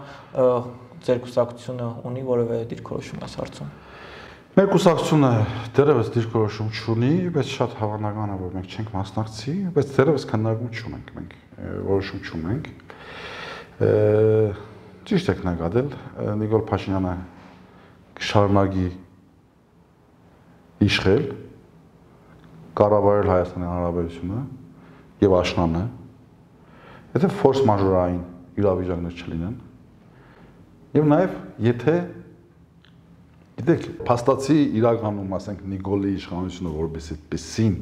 ձեր կուսակցությունը ունի որևէ դիրքորոշում այս հարցում Մեր կուսակցությունը դեռևս դիրքորոշում չունի, բայց շատ հավանական է, որ մենք չենք մասնակցի, բայց դեռևս քննարկում չունենք մենք, որոշում չունենք։ Ճիշտ եք նկատել, Նիկոլ Փաշինյանը կշարունակի իշխել, կառավարել Հայաստանի Հանրապետությունը եւ աշնանը, եթե ֆորս մաժորային իրավիճակներ չլինեն, եւ նաեւ եթե Գիտեք, փաստացի իրականում, ասենք Նիկոլի իշխանությունը որպես այդպեսին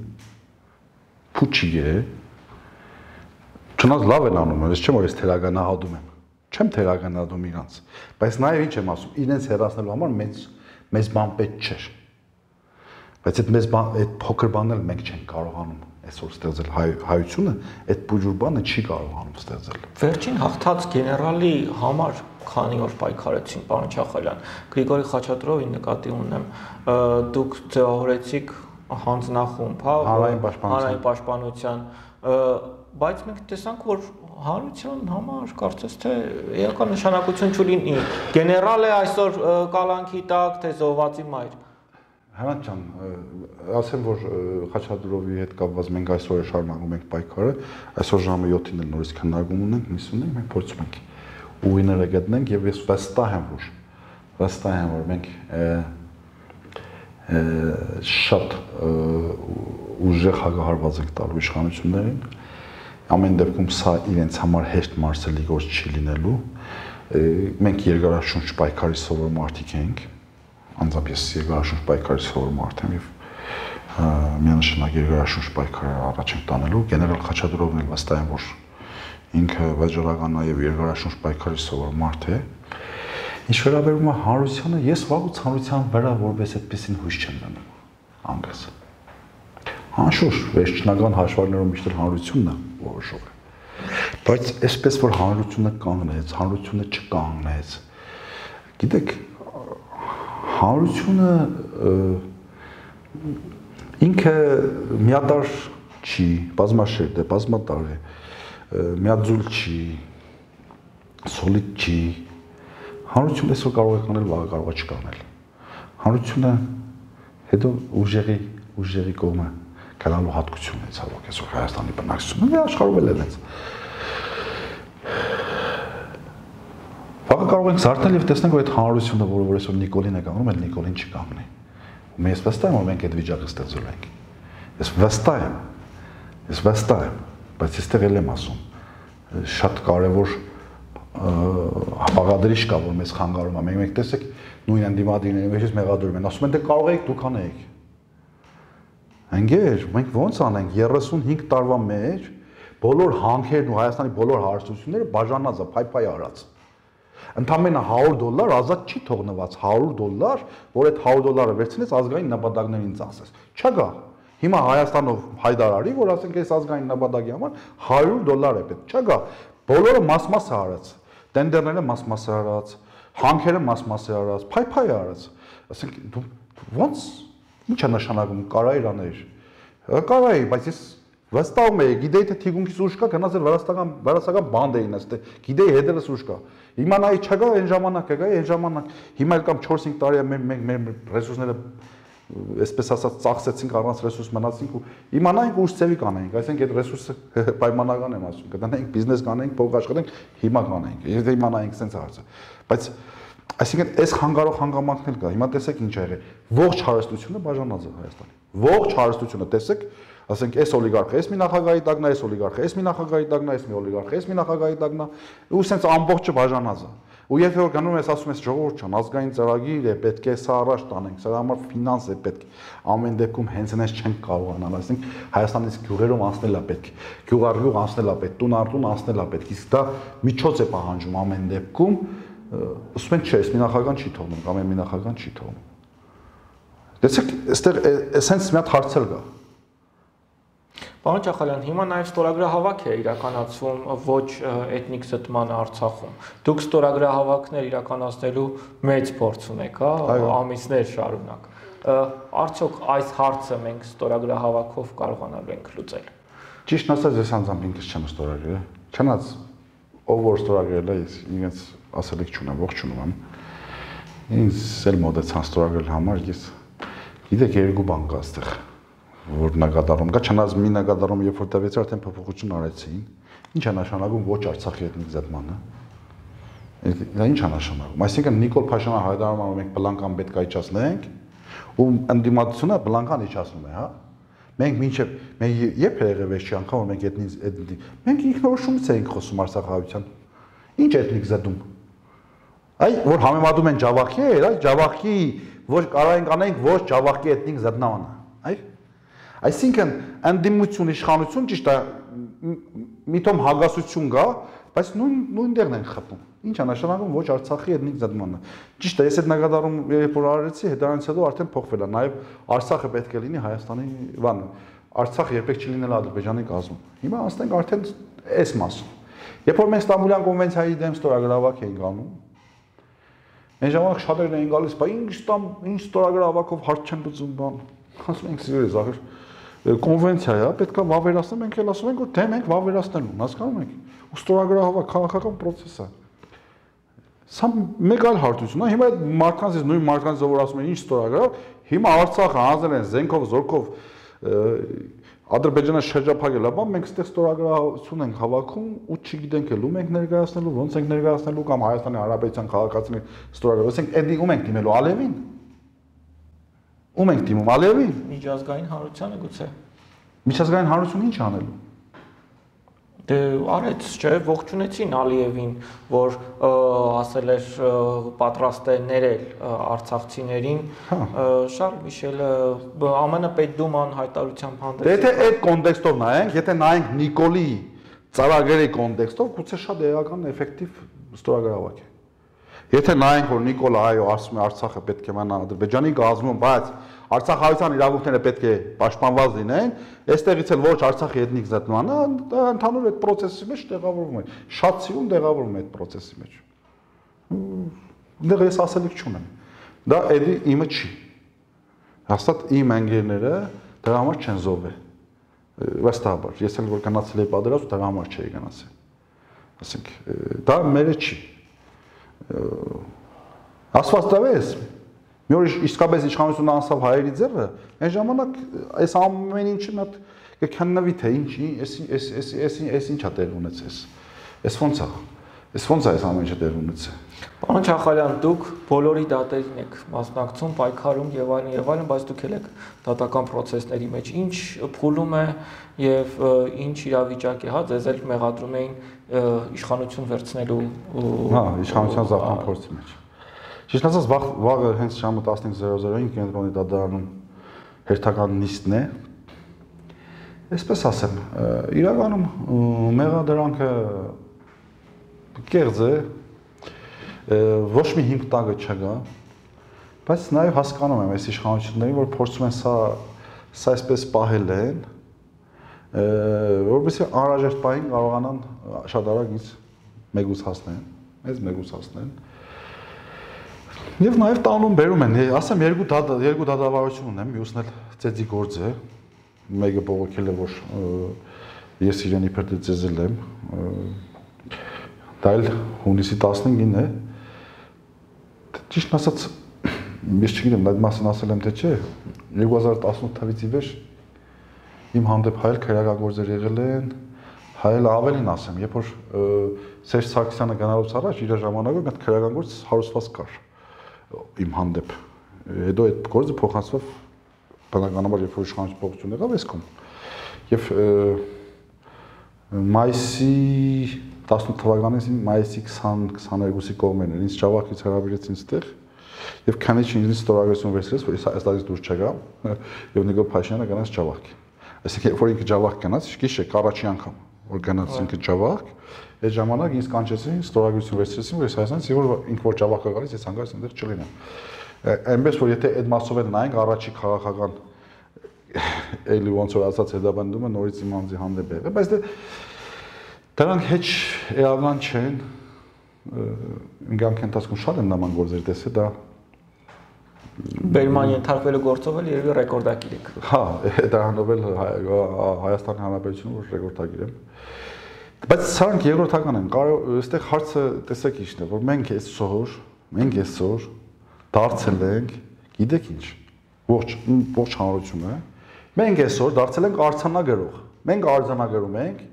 փուչի է, Չնայած լավ են անում, ես չեմ որ ես թերագանահատում եմ։ Չեմ թերագանահատում իրանց, բայց նաև ինչ եմ ասում, իրենց հերացնելու համար մեծ մեծ բան պետք չէր։ Բայց այդ մեծ բան, այդ փոքր բանն էլ մենք չենք կարողանում այսօր ստեղծել հայ, հայությունը, այդ բուժուր բանը չի կարողանում ստեղծել։ Վերջին հաղթած գեներալի համար քանի օր պայքարեցին, պարոն Չախալյան։ Գրիգորի Խաչատրովի նկատի ունեմ, դուք ձևավորեցիք հանձնախումբ, հա, հանրային պաշտպանության, հանրային պաշտպանության, բայց մենք տեսանք, որ հանրության համար կարծես թե էական նշանակություն չունի։ Գեներալ է այսօր կալանքի տակ, թե զոհվածի մայր։ Հրանտ ջան, ասեմ որ Խաչատրովի հետ կապված մենք այսօր շարունակում ենք պայքարը, այսօր ժամը 7-ին էլ նորից քննարկում ունենք, միս ունենք, մենք փորձում ենք ուղիները գտնենք եւ ես վստահ եմ որ վստահ եմ որ մենք շատ ուժեղ հագահարված ենք տալու իշխանություններին ամեն դեպքում սա իրենց համար հեշտ մարսելի գործ չի լինելու մենք երկարաշունչ պայքարի սովոր մարդիկ ենք անձամբ ես երկարաշունչ պայքարի սովոր մարդ եմ եւ միանշանակ երկարաշունչ պայքարը առաջ ենք տանելու գեներալ Խաչատրովն էլ վստահ եմ որ ինքը վաճառական նաև երկարաշունչ պայքարի սովոր մարդ է ինչ վերաբերում է հանրությանը ես վաղուց հանրության վրա որպես այդպեսին հույս չեմ դնում անգամ Անշուշտ, վերջնական հաշվարկներում միշտ հանրությունն է որոշող է։ Բայց այսպես որ հանրությունը կանգնեց, հանրությունը չկանգնեց։ Գիտեք, հանրությունը ինքը միատար չի, բազմաշերտ է, բազմատար է, միաձուլ չի, սոլիդ չի։ Հանրությունը այսօր կարող է կանել, վաղը կարող է չկանել։ Հանրությունը հետո ուժերի ուժերի կողմը գնալու հատկություն է ցավոք այսօր Հայաստանի բնակչությունը աշխարհում էլ է այնց։ կարող ենք զարթնել եւ տեսնել, որ այդ հանրությունը, որը որ այսօր Նիկոլին է կանգնում, այլ Նիկոլին չկանգնի։ Ու ես վստահ եմ, որ մենք այդ վիճակը ստեղծել ենք։ Ես վստահ եմ։ Ես վստահ եմ, բայց այստեղ էլ եմ ասում, շատ կարևոր հապաղադրիչ կա, որ մեզ խանգարում է։ Մենք մենք տեսեք նույն անդիմադիրների մեջից մեղադրում են, ասում են դե կարող եք դուք անեիք Ընկեր, մենք ո՞նց անենք 35 տարվա մեջ բոլոր հանքերն ու Հայաստանի բոլոր հարստությունները բաժանած է, փայփայ արած։ Ընդամենը 100 դոլար ազատ չի թողնված, 100 դոլար, որ այդ 100 դոլարը վերցնես ազգային նպատակներին ծախսես։ Չկա։ Հիմա Հայաստանով հայդարարի, որ ասենք այս ազգային նպատակի համար 100 դոլար է պետք։ Չկա։ Բոլորը մաս-մաս է արած։ Տենդերները մաս-մաս է արած, հանքերը մաս-մաս է արած, փայփայ արած։ Ասենք դու ո՞նց Ինչ է նշանակում կարա իրաներ։ Կարայի, բայց ես վստահում եի, գիտեի թե թիգունքից ուժ կա, գնաց էր վրաստական վրաստական բանդ էին ըստ գիտեի հետևս ուժ կա։ Հիմա նայ չկա այն ժամանակ, կգա այն ժամանակ։ Հիմա էլ կամ 4-5 տարի է մեր մեր ռեսուրսները այսպես ասած ծախսեցինք առանց ռեսուրս մնացինք ու իմանայինք ուր ծևի կանենք, այսինքն այդ ռեսուրսը պայմանական եմ ասում, կդնենք բիզնես կանենք, փող աշխատենք, հիմա կանենք։ Եթե իմանայինք sense հարցը։ Բայց Այսինքն այս հանգարող հանգամանքն էլ կա։ Հիմա տեսեք ինչ ա եղել։ Ողջ հարստությունը բաժանած է Հայաստանի։ Ողջ հարստությունը տեսեք, ասենք այս օլիգարխը, այս մի նախագահի տակն է, այս օլիգարխը, այս մի նախագահի տակն է, այս մի օլիգարխը, այս մի նախագահի տակն է, ու սենց ամբողջը բաժանած է։ Ու եթե որ գնում ես ասում ես ժողովուրդ ջան, ազգային ծրագիր է, պետք է սա առաջ տանենք, սրա համար ֆինանս է պետք։ Ամեն դեպքում հենց այնպես չենք կարողանալ, այսինքն Հայաստանից գյուղերում անցնել է պետք, գյուղ-առյուղ անցնել է պետք, տուն առտուն անցնել է պետք։ Իսկ դա միջոց է պահանջում ամեն դեպքում ասում են չէ, այս մի նախագահան չի թողնում, կամ մի նախագահան չի թողնում։ Դեսեք, այստեղ էսենց մի հատ հարցեր կա։ Պարոն Ճախալյան, հիմա նաև ստորագրահավաք է իրականացվում ոչ էթնիկ զտման Արցախում։ Դուք ստորագրահավաքներ իրականացնելու մեծ փորձ ունեք, հա, ամիսներ շարունակ։ Արդյոք այս հարցը մենք ստորագրահավաքով կարողանալու ենք լուծել։ Ճիշտ ասած, ես անձամբ ինքս չեմ ստորագրել։ Չնայած ով որ ստորագրել է, ես ինձ ասելիք չունեմ, ողջունում եմ։ Ինձ էլ մոտեցան ստորագրել համար, ես գիտեք երկու բան կա այստեղ, որ նկատառում կա, չնայած մի նկատառում երբ որ տվեցի արդեն փոփոխություն արեցին։ Ինչ է նշանակում ոչ Արցախի էթնիկ զետմանը։ Դա ինչ է նշանակում։ Այսինքն Նիկոլ Փաշինյանը հայտարարում է, մենք բլանկան պետք է իջացնենք, ու ընդդիմացությունը բլանկան իջացնում է, հա։ Մենք մինչև մենք երբ եղել վերջի անգամ որ մենք էթնիկ մենք ինքնորոշումից էինք խոսում Արցախահայության։ Ինչ էթնիկ զետում։ Այ որ համեմատում են Ջավախի հետ, այ Ջավախի ոչ կարող ենք անենք ոչ Ջավախի էթնիկ զդնավանը։ Այ Այսինքն անդիմություն իշխանություն ճիշտ է միտոմ հագասություն կա, բայց նույն նույն տեղն են խփում։ Ինչ է նշանակում ոչ Արցախի էթնիկ զդմանը։ Ճիշտ է, ես այդ նկատառում երբ որ արարեցի, հետրանից հետո արդեն փոխվել է, նաև Արցախը պետք է լինի Հայաստանի բանը։ Արցախը երբեք չի լինել Ադրբեջանի կազմում։ Հիմա անցնենք արդեն այս մասը։ Երբ որ մենք Ստամբուլյան կոնվենցիայի դեմ ստորագրավակ էինք անում, այն ժամանակ շատերն էին գալիս, բայց ինչ ստամ, ինչ ստորագրավակով հարց չեն լուծում բան։ Ասում ենք սիրելի զահեր, կոնվենցիա է, պետքա վավերացնել, մենք էլ ասում ենք, որ դե մենք վավերացնելու, հասկանում եք։ Ու ստորագրահավաք քաղաքական process է։ Սա մեկ այլ հարթություն է։ Հիմա այդ մարդկանց նույն մարդկանց որ ասում են ինչ ստորագրավ, հիմա Արցախը հանձնել են զենքով, զորքով Ադրբեջանը շրջափակել, ապա մենք ստեղ ստորագրություն ենք հավաքում ու չգիտենք էլ ում ենք ներկայացնելու, ոնց ենք ներկայացնելու կամ Հայաստանի Հանրապետության քաղաքացիների ստորագրել։ Ասենք, էդի ում ենք դիմելու Ալևին։ Ում ենք դիմում Ալևին։ Միջազգային հանրությանը գուցե։ Միջազգային հանրությունը ինչ անելու։ Դե արեց, չէ, ողջունեցին Ալիևին, որ ասել էր պատրաստ է ներել արցախցիներին։ հա։ Շարլ Միշելը ԱՄՆ պետդուման հայտարարությամբ հանդես։ Դե եթե այդ կոնտեքստով նայենք, եթե նայենք Նիկոլի ծառագրերի կոնտեքստով, գուցե շատ էական էֆեկտիվ ստորագրավակ է։ Եթե նայենք, որ Նիկոլը այո ասում է Արցախը պետք է մնա Ադրբեջանի գազում, բայց Արցախահայության իրավունքները պետք է պաշտպանված լինեն, այստեղից էլ ոչ Արցախի էթնիկ զտմանը, դա ընդհանուր այդ process-ի մեջ տեղավորվում է։ Շատ սիրուն տեղավորվում է այդ process-ի մեջ։ Դեռ ես ասելիք չունեմ։ Դա էդի իմը չի։ Հաստատ իմ ընկերները դրա համար չեն զոհվել։ Վստահաբար, ես էլ որ գնացել եի պատերազմ, դրա համար չէի գնացել։ Ասենք, դա մերը չի։ Աստված տվես, Մի օր իսկապես իշխանությունը անցավ հայերի ձեռը, այն ժամանակ այս ամեն ինչը նա կքննվի թե ինչ, էս էս էս էս էս ինչա տեղ ունեցես։ Էս ո՞նց է։ Էս ո՞նց է այս ամեն ինչը տեղ ունեցել։ Պարոն Չախալյան, դուք բոլորի դատերին եք մասնակցում, պայքարում եւ այլն եւ այլն, բայց դուք եք դատական process-ների մեջ ինչ փուլում է եւ ինչ իրավիճակ է, հա, ձեզ էլ մեղադրում էին իշխանություն վերցնելու Հա, իշխանության զախման փորձի մեջ։ Ճիշտ ասած վաղ վաղը հենց ժամը 15:00-ին կենտրոնի դատարանում հերթական նիստն է։ Այսպես ասեմ, իրականում մեղադրանքը կեղծ է, ոչ մի հիմք տակը չկա, բայց նաև հասկանում եմ այս իշխանություններին, որ փորձում են սա սա այսպես պահել են, որովհետեւ անհրաժեշտ պահին կարողանան շատ արագ ինձ մեգուս հասնեն, մեզ մեգուս հասնեն։ Եվ նաև տանում բերում են, ասեմ երկու դատ երկու դատավարություն ունեմ, մյուսն էլ ծեծի գործ է։ Մեկը բողոքել է, որ ես իրեն իբր դե ծեզել եմ։ Դա էլ հունիսի 15-ին է։ Ճիշտ ասած, ես չգիտեմ, այդ մասն ասել եմ թե չէ, 2018 թվականից ի վեր իմ հանդեպ հայել քրեակագործեր եղել են, հայել ավելին ասեմ, երբ որ Սերժ Սարգսյանը գնալուց առաջ իր ժամանակով այդ քրեական գործ հարուսված կար իմ հանդեպ։ Հետո այդ գործը փոխանցվավ բնականաբար երբ որ իշխանություն փոխություն եղավ այս կողմ։ Եվ մայիսի 18 թվականին մայիսի 20-22-ի կողմերն ինձ ճավախից հրավիրեցին ստեղ եւ քանի չի ինձ ստորագրություն վերցրեց որ այստեղից դուրս չգա եւ Նիկոլ Փաշինյանը գնաց ճավախ։ Այսինքն երբ որ ինքը ճավախ գնաց, գիշեր կարաչի անգամ ինքը ճավախ, այդ ժամանակ ինձ կանչեցին, ստորագրություն վերցրեցին, որ ես Հայաստանից եւ որ ինքը որ ճավախը գալիս, ես հանգարց այնտեղ չլինեմ։ Այնպես որ եթե այդ մասով էլ նայենք առաջի քաղաքական էլի ոնց որ ասած հետապնդումը նորից իմ անձի հանդեպ եղել, բայց դե դրանք հեչ էական չեն։ Ինքան ընթացքում շատ եմ նման գործեր տեսել, դա Բերման ենթարկվելու գործով էլ երևի ռեկորդակիր եք։ Հա, դրանով էլ Հայաստանի Հանրապետությունը որ ռեկորդակիր եմ։ Բայց սրանք երկրորդական են։ Կարող այստեղ հարցը տեսեք ինչն է, որ մենք այսօր, մենք այսօր դարձել ենք, գիտեք ինչ, ողջ ողջ հանրությունը, մենք այսօր դարձել ենք արցանագրող։ Մենք արձանագրում ենք,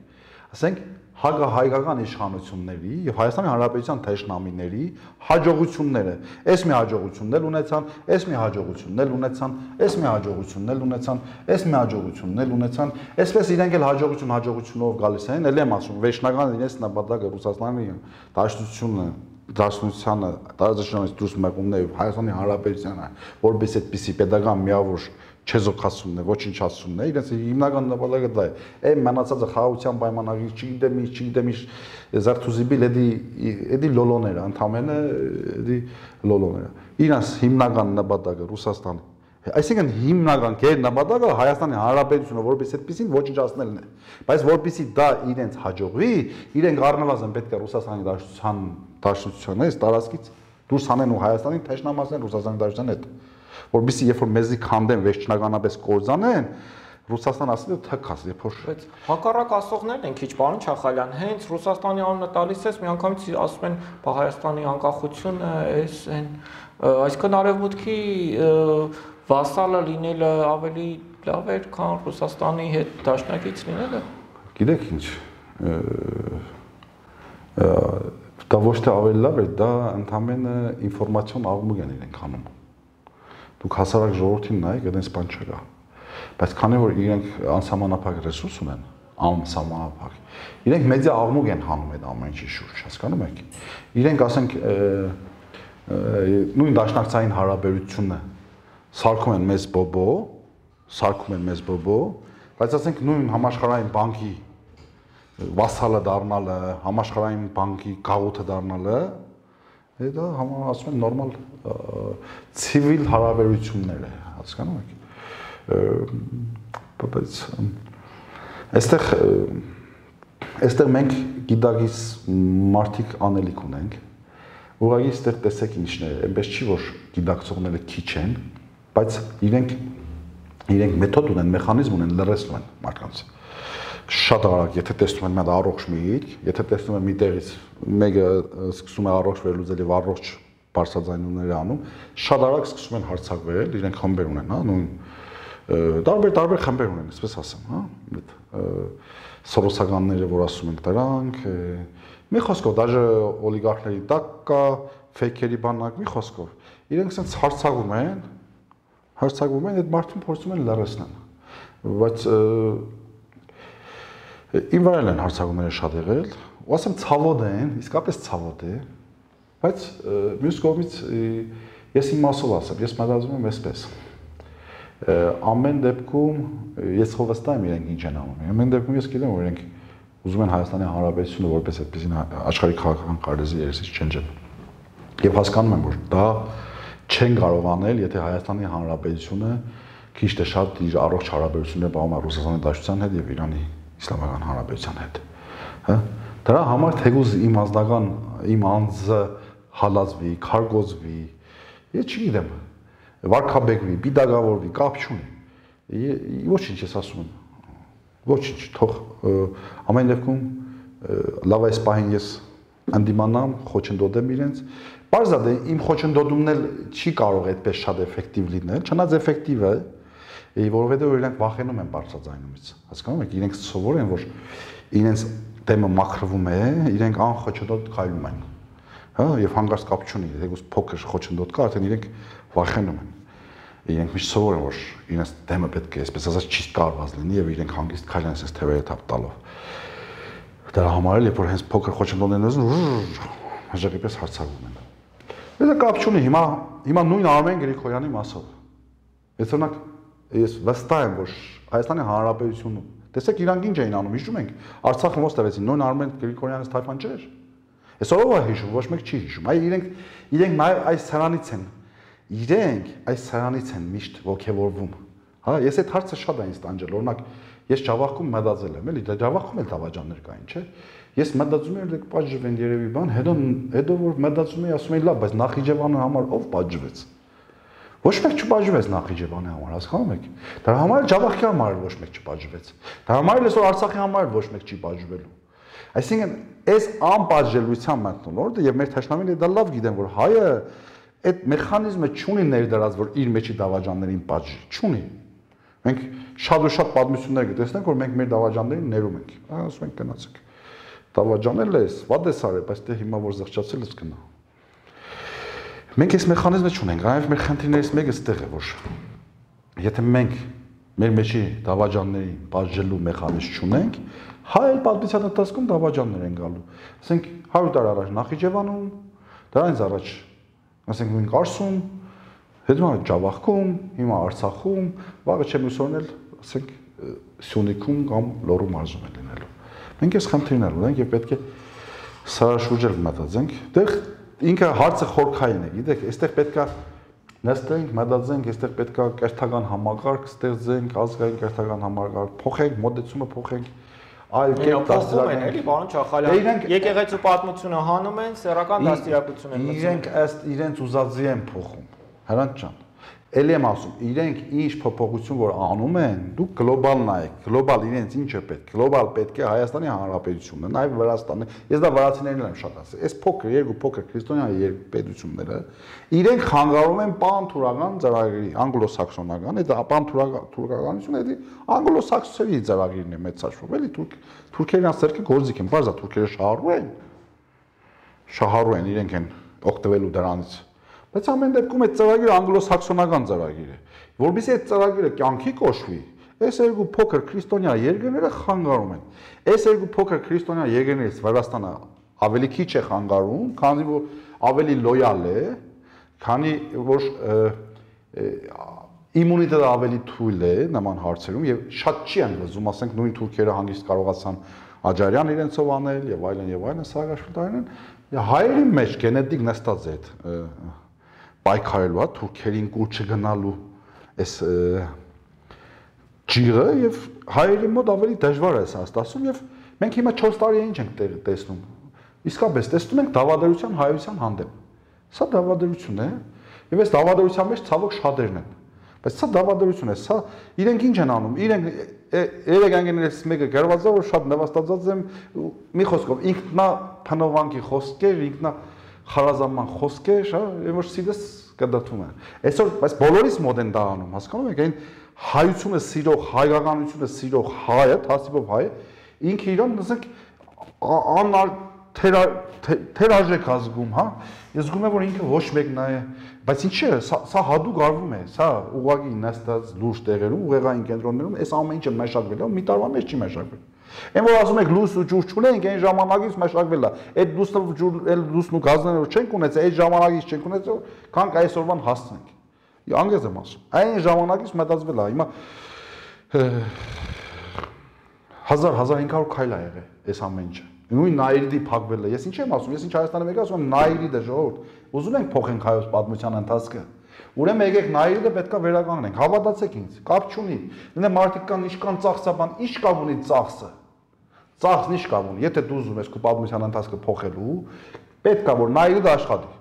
ասենք հակահայկական իշխանությունների եւ Հայաստանի Հանրապետության թեժնամիների հաջողությունները։ Այս մի հաջողությունն էլ ունեցան, այս մի հաջողությունն էլ ունեցան, այս մի հաջողությունն էլ ունեցան, այս մի հաջողությունն էլ ունեցան։ Այսպես իրենք էլ հաջողություն հաջողությունով գալիս են, ելի եմ ասում, վերջնական իրենց նպատակը Ռուսաստանի դաշտությունն է, դաշնությանը տարածաշրջանից դուրս մեղումներ Հայաստանի Հանրապետությանը որպես այդպիսի pedagogan միավոր չեզոքացումն է, ոչնչացումն է, իրենց հիմնական նպատակը դա է։ Այն մնացածը խաղաղության պայմանագրի, չգիտեմ ինչ, չգիտեմ ինչ զարթուզիբիլ էդի էդի լոլոները, ընդամենը էդի լոլոները։ Իրենց հիմնական նպատակը Ռուսաստանի Այսինքն հիմնական կեր նպատակը Հայաստանի Հանրապետությունը որպես այդպեսին ոչնչացնելն է։ Բայց որpիսի դա իրենց հաջողվի, իրենք առնվազն պետք է Ռուսաստանի Դաշնության Դաշնությունից տարածքից դուրս հանեն ու Հայաստանի թեժնամասն Ռուսաստանի Դաշնության հետ որբիսի երբ որ մեզի քանդեն վերջնականապես կորզանեն Ռուսաստան ասել է թքած, երբ որ բայց հակառակ ասողներն են քիչ պարոն Չախալյան, հենց Ռուսաստանի անունը տալիս ես միանգամից ասում են Հայաստանի անկախությունը էս այն այսքան արևմուտքի վասալը լինելը ավելի լավ էր, քան Ռուսաստանի հետ դաշնակից լինելը։ Գիտեք ինչ, դա ոչ թե ավելի լավ է, դա ընդհանրապես ինֆորմացիոն աղմուկ են իրենք անում դուք հասարակ ժողովրդին նայեք, այդպես բան չկա։ Բայց քանի որ իրենք անսահմանափակ ռեսուրս ունեն, անսահմանափակ, իրենք մեդիա աղմուկ են հանում այդ ամեն ինչի շուրջ, հասկանում եք։ Իրենք ասենք նույն դաշնակցային հարաբերությունը սարքում են մեզ բոբո, սարքում են մեզ բոբո, բայց ասենք նույն համաշխարհային բանկի վասալը դառնալը, համաշխարհային բանկի գաղութը դառնալը, դա ասում են նորմալ ցիվիլ հարաբերություններ է, հասկանում եք։ Բայց այստեղ այստեղ մենք գիտակից մարդիկ անելիք ունենք։ Ուղղակի այստեղ տեսեք ինչն է, այնպես չի որ գիտակցողները քիչ են, բայց իրենք իրենք մեթոդ ունեն, մեխանիզմ ունեն, լրացնում են մարդկանց շատ արագ, եթե տեսնում են մի հատ առողջ միտք, եթե տեսնում են մի տեղից մեկը սկսում է առողջ վերլուծել եւ առողջ բարձրաձայնումներ անում, շատ արագ սկսում են հարցակվել, իրենք խմբեր ունեն, հա, նույն տարբեր տարբեր խմբեր ունեն, այսպես ասեմ, հա, այդ սորոսականները, որ ասում են դրանք, մի խոսքով, դաժե օլիգարխների տակ կա ֆեյքերի բանակ, մի խոսքով, իրենք ասենց հարցակում են, հարցակում են, այդ մարդուն փորձում են լրացնել։ Բայց Իմ վրա են հարցակումները շատ եղել, ու ասեմ ցավոտ են, իսկապես ցավոտ է, բայց մյուս կողմից ես իմ մասով ասեմ, ես մտածում եմ այսպես։ Ամեն դեպքում ես խովստա եմ իրենք ինչ են անում։ Ամեն դեպքում ես գիտեմ, որ իրենք ուզում են Հայաստանի Հանրապետությունը որպես այդպեսին աշխարհի քաղաքական կարծիքի երեսից չենջեն։ Եվ հասկանում եմ, որ դա չեն կարող անել, եթե Հայաստանի Հանրապետությունը քիչ թե շատ իր առողջ հարաբերությունները պահում է Ռուսաստանի Դաշնության հետ եւ Իրանի իսլամական հանրապետության հետ։ Հա? Դրա համար թեկուզ իմ ազնական իմ անձը հալածվի, քարգոզվի, ես չգիտեմ, վարկաբեկվի, պիտագավորվի, կապ չունի։ Ոչինչ ես ասում Ոչինչ, թող ամեն դեպքում լավ այս պահին ես անդիմանամ, խոչընդոտեմ իրենց։ Բարձա դե իմ խոչընդոտումն էլ չի կարող այդպես շատ էֆեկտիվ լինել, չնայած էֆեկտիվ է, որովհետեւ իրենք վախենում են բարձրաձայնումից։ Հասկանում եք, իրենք սովոր են, որ իրենց դեմը մաքրվում է, իրենք անխոչնդոտ քայլում են։ Հա, եւ հանգարց կապ չունի, թեկուզ փոքր խոչնդոտ կա, արդեն իրենք վախենում են։ Իրենք միշտ սովոր են, որ իրենց դեմը պետք է այսպես ասած ճիշտ կարված լինի եւ իրենք հանգիստ քայլեն այսպես թևերը թափ տալով։ Դրա համար էլ երբ որ հենց փոքր խոչնդոտն են ուզում, հաջողի պես հարցակվում են։ Դա կապ չունի, հիմա հիմա նույն Արմեն Գրիգորյանի մասով։ Եթե օրինակ ես վստահ եմ, որ Հայաստանի Հանրապետությունում տեսեք իրանք ինչ էին անում, հիշում ենք, Արցախը ոնց տվեցին, նույն Արմեն Գրիգորյանից Թայֆան չէր։ Այսօր ով է հիշում, ոչ մեկ չի հիշում։ Այ իրենք իրենք նաև այս սրանից են։ Իրենք այս սրանից են միշտ ողքեվորվում։ Հա, ես այդ հարցը շատ այն ստանջել, օրինակ ես Ջավախքում մտածել եմ, էլի, դա Ջավախքում էլ դավաճաններ կային, չէ՞։ Ես մտածում եմ, դեք պատժվեն երևի բան, հետո հետո որ մտածում եմ, ասում եմ, լավ, բայց Նախիջևանը համար ով պատժվեց։ Ոչ մեկ չպաժվեց Նախիջևանի համար, հասկանում եք։ Դրա համար Ջավախի համար ոչ մեկ չպաժվեց։ Դրա համար էլ այսօր Արցախի համար ոչ մեկ չի պաժվելու։ Այսինքն, այս անպաժելիության մտնոլորտը եւ մեր թշնամին դա լավ գիտեն, որ հայը այդ մեխանիզմը չունի ներդրած, որ իր մեջի դավաճաններին պատժի, չունի։ Մենք շատ ու շատ պատմություններ կտեսնենք, որ մենք մեր դավաճաններին ներում ենք։ Ասում ենք գնացեք։ Դավաճանել ես, վատ ես արել, բայց դե հիմա որ զղջացել ես գնա։ Մենք այս մեխանիզմը չունենք, այլ մեր խնդիրներից մեկը ստեղ է, որ եթե մենք մեր մեջի դավաճանների բաժելու մեխանիզմ չունենք, հայ էլ պատմության ընթացքում դավաճաններ են գալու։ Ասենք 100 տարի առաջ Նախիջևանում Դրանից առաջ ասենք նույն Կարսում, հետո Ջավախքում, հիմա Արցախում, վաղը չեմ ուսորնել, ասենք Սյունիքում կամ Լոռու մարզում է լինելու։ Մենք այս խնդիրներ ունենք եւ պետք է սա շուրջել մտածենք։ Դեռ ինքը հարցը խորքային է, գիտեք, այստեղ պետքա նստենք, մտածենք, այստեղ պետքա կերթական համակարգ ստեղծենք, ազգային կերթական համակարգ, փոխենք, մոդեցումը փոխենք, այլ կերպ դաստիարակեն, էլի, պարոն Չախալյան։ Եկեղեցու պատմությունը հանում են, սեռական դաստիարակություն են մտցնում։ Իրենք ըստ իրենց ուզածի են փոխում։ Հրանտ ջան Էլի եմ ասում, իրենք ինչ փոփոխություն որ անում են, դուք գլոբալ նայեք, գլոբալ իրենց ինչ է պետք։ Գլոբալ պետք է Հայաստանի Հանրապետությունը, նաև Վրաստանը։ Ես դա վրացիներին եմ շատ ասել։ Այս փոքր երկու փոքր քրիստոնյա երկպետությունները իրենք խանգարում են պանթուրական ծրագրի, անգլոսաքսոնական, այդ պանթուրականությունը էլի անգլոսաքսոնի ծրագիրն է մեծ հաշվով, էլի թուրք թուրքերն ասերքը գործիք են, բարձա թուրքերը շահառու են։ Շահառու են, իրենք են օգտվելու դրանից Բայց ամեն դեպքում այդ ծրագիրը անգլոսաքսոնական ծրագիր է։ Որբիսի այդ ծրագիրը կյանքի կոչվի, այս երկու փոքր քրիստոնյա երկրները խանգարում են։ Այս երկու փոքր քրիստոնյա երկրներից Վրաստանը ավելի քիչ է խանգարում, քանի որ ավելի լոյալ է, քանի որ իմունիտետը ավելի թույլ է նման հարցերում եւ շատ չի են լզում, ասենք նույն թուրքերը հանգիստ կարողացան Աջարյան իրենցով անել եւ այլն եւ այլն Սարագաշվիլ տարին հայերի մեջ գենետիկ նստած է այդ պայքարելու, հա, թուրքերին կուր չգնալու այս ջիղը եւ հայերի մոտ ավելի դժվար է սա ստացում եւ մենք հիմա 4 տարի ինչ ենք տեսնում։ Իսկապես տեսնում ենք դավադրության հայության հանդեպ։ Սա դավադրություն է եւ այս դավադրության մեջ ցավոք շատերն են։ Բայց սա դավադրություն է, սա իրենք ինչ են անում։ Իրենք երեք անգեներս մեկը գրված է որ շատ նվաստացած եմ մի խոսքով ինքնա փնովանքի խոսքեր, ինքնա խարազանման խոսքեր, հա, որ սիրես կդտվում են։ Այսօր բայց բոլորիս մոտ են դա անում, հասկանում եք, այն հայությունը սիրող, հայկականությունը սիրող հայը, հասիպով հայը, ինքը իրան ասենք անար թերաժեք ազգում, հա։ Ես զգում եմ որ ինքը ոչ մեկն է, բայց ինչի՞ է, սա հadoop արվում է, սա ուղղակի նստած լուրջ տեղերում, ուղեղային կենտրոններում, այս ամեն ինչը մշակվել է, մի տարվա մեջ չի մշակվել։ Այն որ ասում եք լույս ու ջուր չունենք, այն ժամանակից մշակվել է։ Այդ լույսը ջուր, այլ լույսն ու գազները չենք ունեցել, այդ ժամանակից չենք ունեցել, քանք այսօրվան հասցնենք։ Անգեզ եմ ասում։ Այն ժամանակից մտածվել է։ Հիմա 1000 1500 քայլ ա եղել այս ամեն ինչը։ Նույն Նայիրդի փակվել է։ Ես ինչ եմ ասում, ես ինչ Հայաստանը մեկ ասում եմ Նայիրդը ժողովուրդ։ Ուզում ենք փոխենք հայոց պատմության ընթացքը։ Ուրեմն եկեք Նայիրդը պետքա վերականգնենք։ Հավատացեք ինձ, կապ չունի։ Դե մարդիկ կան իշքան ծախսաբան, ի՞նչ կապ ունի ծախսը։ Ծախսն ի՞նչ կապ ունի։ Եթե դու ուզում ես քո պատմության ընթացքը փոխելու, պետքա որ Նայիրդը աշխատի։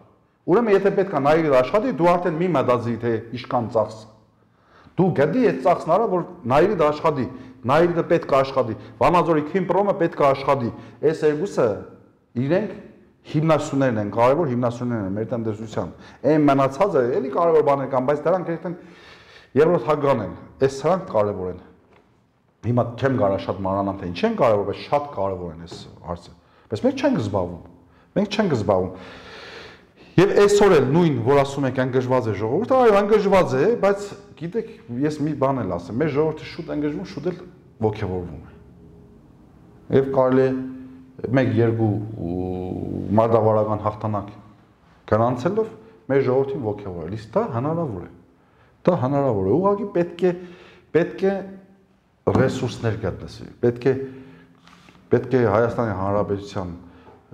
Ուրեմն եթե պետքա Նայիրդը աշխատի, դու արդեն մի մտածի թե իշքան ծախս։ Դու գտի այդ ծախսն արա, որ Նայիրդը աշխատի Նայիրը պետք է աշխատի, Վանաձորի Քիմպրոմը պետք է աշխատի։ Այս երկուսը իրենք հիմնասյուներն են, կարևոր հիմնասյուներն են մեր տնտեսության։ Այն մնացածը էլի կարևոր բաներ կան, բայց դրանք երբեք երրորդ հագան են։ Այս սրանք կարևոր են։ Հիմա չեմ կարա շատ մանրանամ թե ինչ են կարևոր, բայց շատ կարևոր են այս հարցը։ Բայց մենք չենք զբաղվում։ Մենք չենք զբաղվում։ Եվ այսօր էլ նույն, որ ասում եք անգժված է ժողովուրդը, այո, անգժված է, բայց գիտեք, ես մի բան էլ ասեմ, մեր ժողովուրդը շուտ անգժվում, շուտ էլ ողջևորվում է։ Եվ կարելի է 1-2 մարդավարական հաղթանակ գրանցելով մեր ժողովրդին ողջևորել։ Իսկ դա հնարավոր է։ Դա հնարավոր է։ Ուղղակի պետք է պետք է ռեսուրսներ գտնվի։ Պետք է պետք է Հայաստանի Հանրապետության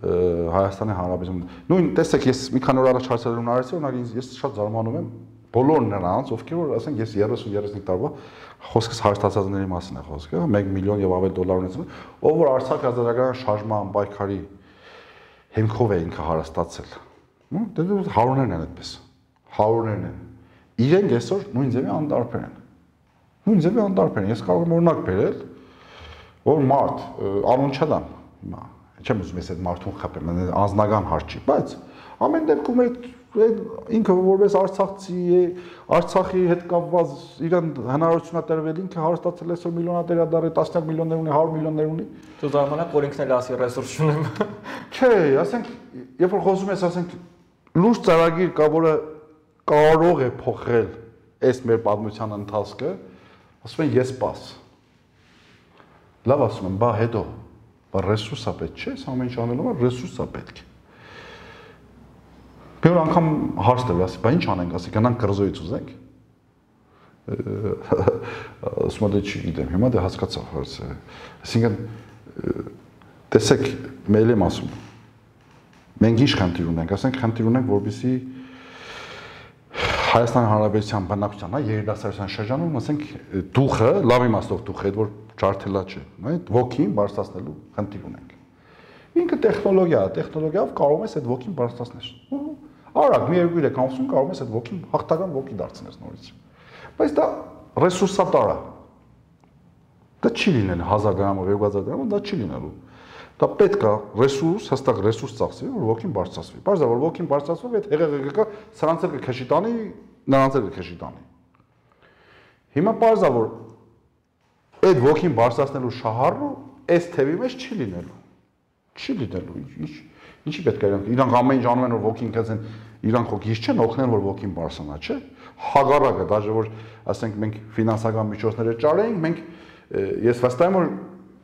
Հայաստանի Հանրապետություն։ Նույն տեսեք, ես մի քանի օր առաջ հարցերում արեցի, օրինակ ինձ ես շատ զարմանում եմ բոլոր նրանց, ովքեր որ ասենք ես 30-35 տարվա խոսքս հարստացածների մասին է խոսքը, 1 միլիոն եւ ավել դոլար ունեցել, ով որ Արցախ ազատագրական շարժման պայքարի հիմքով է ինքը հարստացել։ դե հարուներն են այդպես։ Հարուներն են։ Իրենք այսօր նույն ձևի անդարբեր են։ Նույն ձևի անդարբեր են։ Ես կարող եմ օրինակ բերել, որ մարդ անուն չդամ հիմա չեմ ուզում ես այդ մարդուն խփեմ, անznական հարց չի, բայց ամեն դեպքում այդ ինքը որպես արցախցի է, Արցախի հետ կապված իրան հնարավորությունա տրվել ինքը հարստացել է 100 միլիոնատեր է դարի 10 միլիոններ ունի, 100 միլիոններ ունի։ Դու ժամանակ որ ինքն էլ ասի ռեսուրս ունեմ։ Չէ, ասենք, երբ որ խոսում ես, ասենք լուրջ ծրագիր կա, որը կարող է փոխել այս մեր պատմության ընթացքը, ասում են ես պաս։ Լավ ասում եմ, բա հետո, բա ռեսուրսա պետք չէ, ամեն ինչ անելու համար ռեսուրսա պետք է։ Գյուր անգամ հարց տվել, ասի, բա ինչ անենք, ասի, գնանք կրզոյից ուզենք։ Ասում եմ, դե չգիտեմ, հիմա դե հասկացա հարցը։ Այսինքն տեսեք, մեյլեմ ասում։ Մենք ինչ խնդիր ունենք, ասենք խնդիր ունենք, որբիսի որ Հայաստան Հանրապետության բնակչության, հա, երիտասարդության շրջանում, ասենք, դուխը, լավ իմաստով դուխը, այդ որ ջարդելա չէ, այդ ոգին բարձրացնելու խնդիր ունենք։ Ինքը տեխնոլոգիա է, տեխնոլոգիայով կարող ես այդ ոգին բարձրացնել։ Արագ մի 2-3 ամսում կարող ես այդ ոգին հաղթական ոգի դարձնել նորից։ Բայց դա ռեսուրսատար է։ Դա չի լինել 1000 դրամով, 2000 դրամով, դա չի լինելու։ Դա պետք է ռեսուրս, հստակ ռեսուրս ծախսի, որ ոգին բարձրացվի։ Բարձր որ ոգին բարձրացվի, այդ հեղեղը սրանց էլ կքշի տանի, նրանց էլ կքշի տանի։ Հիմա բարձր որ այդ ոգին բարձրացնելու շահառը այս թևի մեջ չի լինելու։ Չի լինելու։ Ինչ ինչի պետք է իրանք իրանք ամեն ինչ անում են որ ոգին կեցեն իրանք հոգիս չեն օգնեն որ ոգին բարձրանա, չէ՞։ Հագարակը, դաժե որ ասենք մենք ֆինանսական միջոցները ճարեինք, մենք ես վստահ եմ որ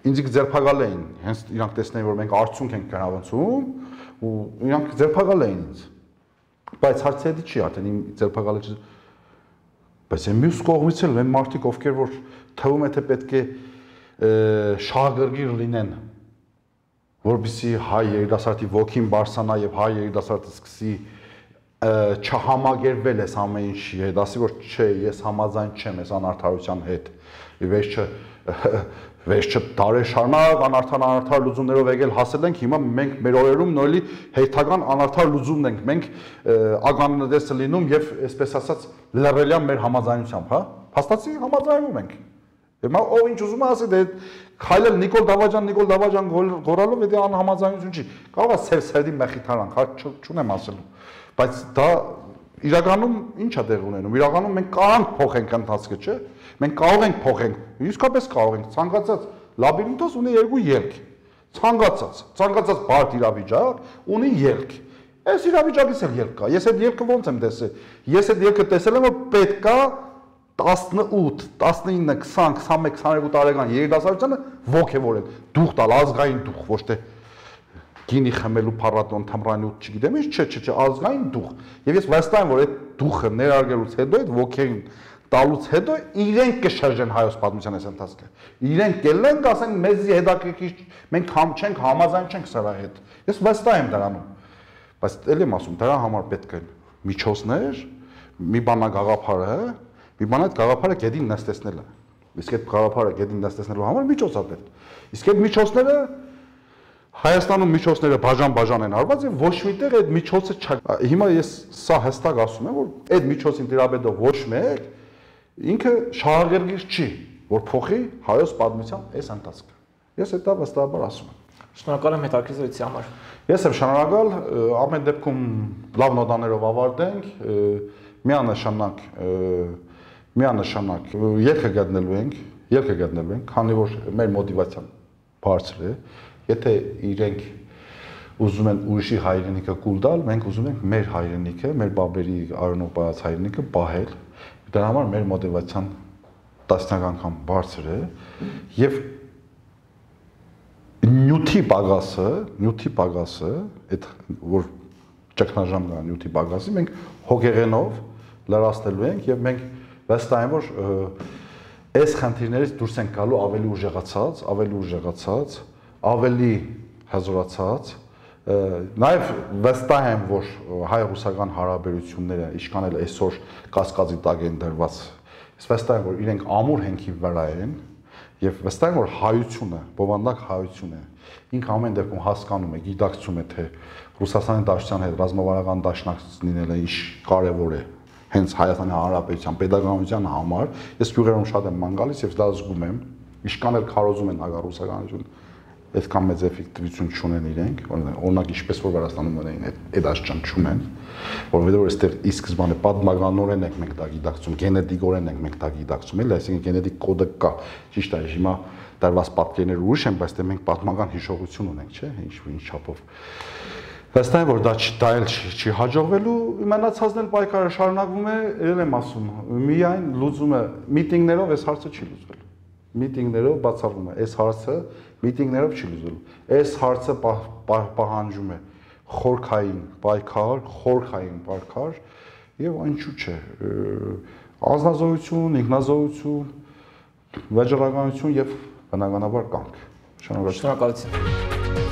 ինձ ձերբակալ էին, հենց իրանք տեսնեին որ մենք արդյունք ենք գրանցում ու իրանք ձերբակալ էին ինձ։ Բայց հարցը դա չի, արդեն իմ ձերբակալը չի։ Բայց այն մյուս կողմից էլ այն մարդիկ ովքեր որ թվում է թե պետք է շահագրգիռ լինեն որբիսի հայ երիտասարդի ոգին բարձանա եւ հայ երիտասարդը սկսի չհամագերվել այս ամեն ինչի հետ, ասի որ չէ, ես համաձայն չեմ այս անարթարության հետ։ Վերջը վերջը տարե շարունակ անարթար անարթար լուծումներով եկել հասել ենք, հիմա մենք մեր օրերում նորի հերթական անարթար լուծումն ենք մենք ագաննադեսը լինում եւ այսպես ասած լրելյան մեր համաձայնությամբ, հա։ Փաստացի համաձայնում ենք։ Հիմա ով ինչ ուզում է ասի, դե քայլել Նիկոլ Դավաճան, Նիկոլ Դավաճան գորալով դա անհամաձայնություն չի։ Կարող է սեր սերդի մեխի թարանք, հա չունեմ ասելու։ Բայց դա իրականում ի՞նչ է տեղ ունենում։ Իրականում մենք կարանք փոխենք ընթացքը, չէ՞։ Մենք կարող ենք փոխենք։ Իսկապես կարող ենք։ Ցանկացած լաբիրինթոս ունի երկու ելք։ Ցանկացած, ցանկացած բարդ իրավիճակ ունի ելք։ Այս իրավիճակից էլ ելք կա։ Ես այդ ելքը ո՞նց եմ տեսել։ Ես այդ ելքը տեսել եմ, որ պետքա 18, 19, 20, 21, 22 տարեկան երիտասարդությանը ողջևորել։ Դուխ տալ ազգային դուխ, ոչ թե գինի խմելու փառատոն, թմրանյութ, չգիտեմ ինչ, չէ, չէ, չէ, ազգային դուխ։ Եվ ես վստահ եմ, որ այդ դուխը ներարգելուց հետո այդ ոգին տալուց հետո իրենք կշրջեն հայոց պատմության այս ընթացքը։ Իրենք կելեն կասեն մեզի հետաքրքիր մենք համ չենք համաձայն չենք սրա հետ։ Ես վստահ եմ դրանում։ Բայց ելի եմ ասում, դրա համար պետք է միջոցներ, մի բանա գաղափարը, Մի բան այդ գաղափարը գեդին նստեցնել է։ Իսկ այդ գաղափարը գեդին նստեցնելու համար միջոց է պետք։ Իսկ այդ միջոցները Հայաստանում միջոցները բաժան-բաժան են արված եւ ոչ միտեղ այդ միջոցը չա։ Հիմա ես սա հստակ ասում եմ, որ այդ միջոցին դիրաբեդով ոչ մեկ ինքը շահագրգիռ չի, որ փոխի հայոց պատմության այս ընթացքը։ Ես դա վստահաբար ասում եմ։ Շնորհակալ եմ հետաքրքրության համար։ Ես եմ շնորհակալ, ամեն դեպքում լավ նոտաներով ավարտենք, միանշանակ միանշանակ ելքը գտնելու ենք, ելքը գտնելու ենք, քանի որ մեր մոտիվացիան բարձր է, եթե իրենք ուզում են ուրիշի հայրենիքը կուլ տալ, մենք ուզում ենք մեր հայրենիքը, մեր բաբերի արոնով պահած հայրենիքը պահել։ Դրա համար մեր մոտիվացիան տասնյակ անգամ բարձր է եւ նյութի պագասը, նյութի պագասը, այդ որ ճգնաժամ կա նյութի պագասի, մենք հոգեղենով լրացնելու ենք եւ մենք վստահ որ այս խնդիրներից դուրս են գալու ավելի ուժեղացած, ավելի ուժեղացած, ավելի հզորացած, նաև վստահ եմ, որ հայ-ռուսական հարաբերությունները ինչքան էլ այսօր կասկածի տակ են դրված, ես վստահ եմ, որ իրենք ամուր հենքի վրա են եւ վստահ եմ, որ հայությունը, բովանդակ հայությունը ինքը ամեն դեպքում հասկանում է, գիտակցում է, թե Ռուսաստանի Դաշնության հետ ռազմավարական դաշնակ լինելը ինչ կարևոր է հենց Հայաստանի Հանրապետության pedagogical համար ես յուղերում շատ եմ ման գալիս եւ դա զգում եմ իշքան էլ քարոզում են հագարուսականություն այդքան մեծ էֆեկտիվություն չունեն իրենք օրինակ ինչպես որ Վրաստանում ունեն այդ աշճան չունեն որովհետեւ որ այստեղ ի սկզբանե պատմականորեն ենք մենք դա գիտակցում գենետիկորեն ենք մենք դա գիտակցում էլ այսինքն գենետիկ կոդը կա ճիշտ է հիմա դարված պատկերներ ուրիշ են բայց դե մենք պատմական հիշողություն ունենք չէ ինչ ինչ չափով Վստահ եմ, որ դա դա էլ չի, հաջողվելու, մնացածն էլ պայքարը շարունակվում է, ել եմ ասում, միայն լուծումը միտինգներով այս հարցը չի լուծվելու։ Միտինգներով բացառվում է, այս հարցը միտինգներով չի լուծվելու։ Այս հարցը պահանջում է խորքային պայքար, խորքային պայքար եւ այնչու չէ ազնազոհություն, ինքնազոհություն, վաճառականություն եւ բնականաբար կանք։ Շնորհակալություն։ Շնորհակալություն։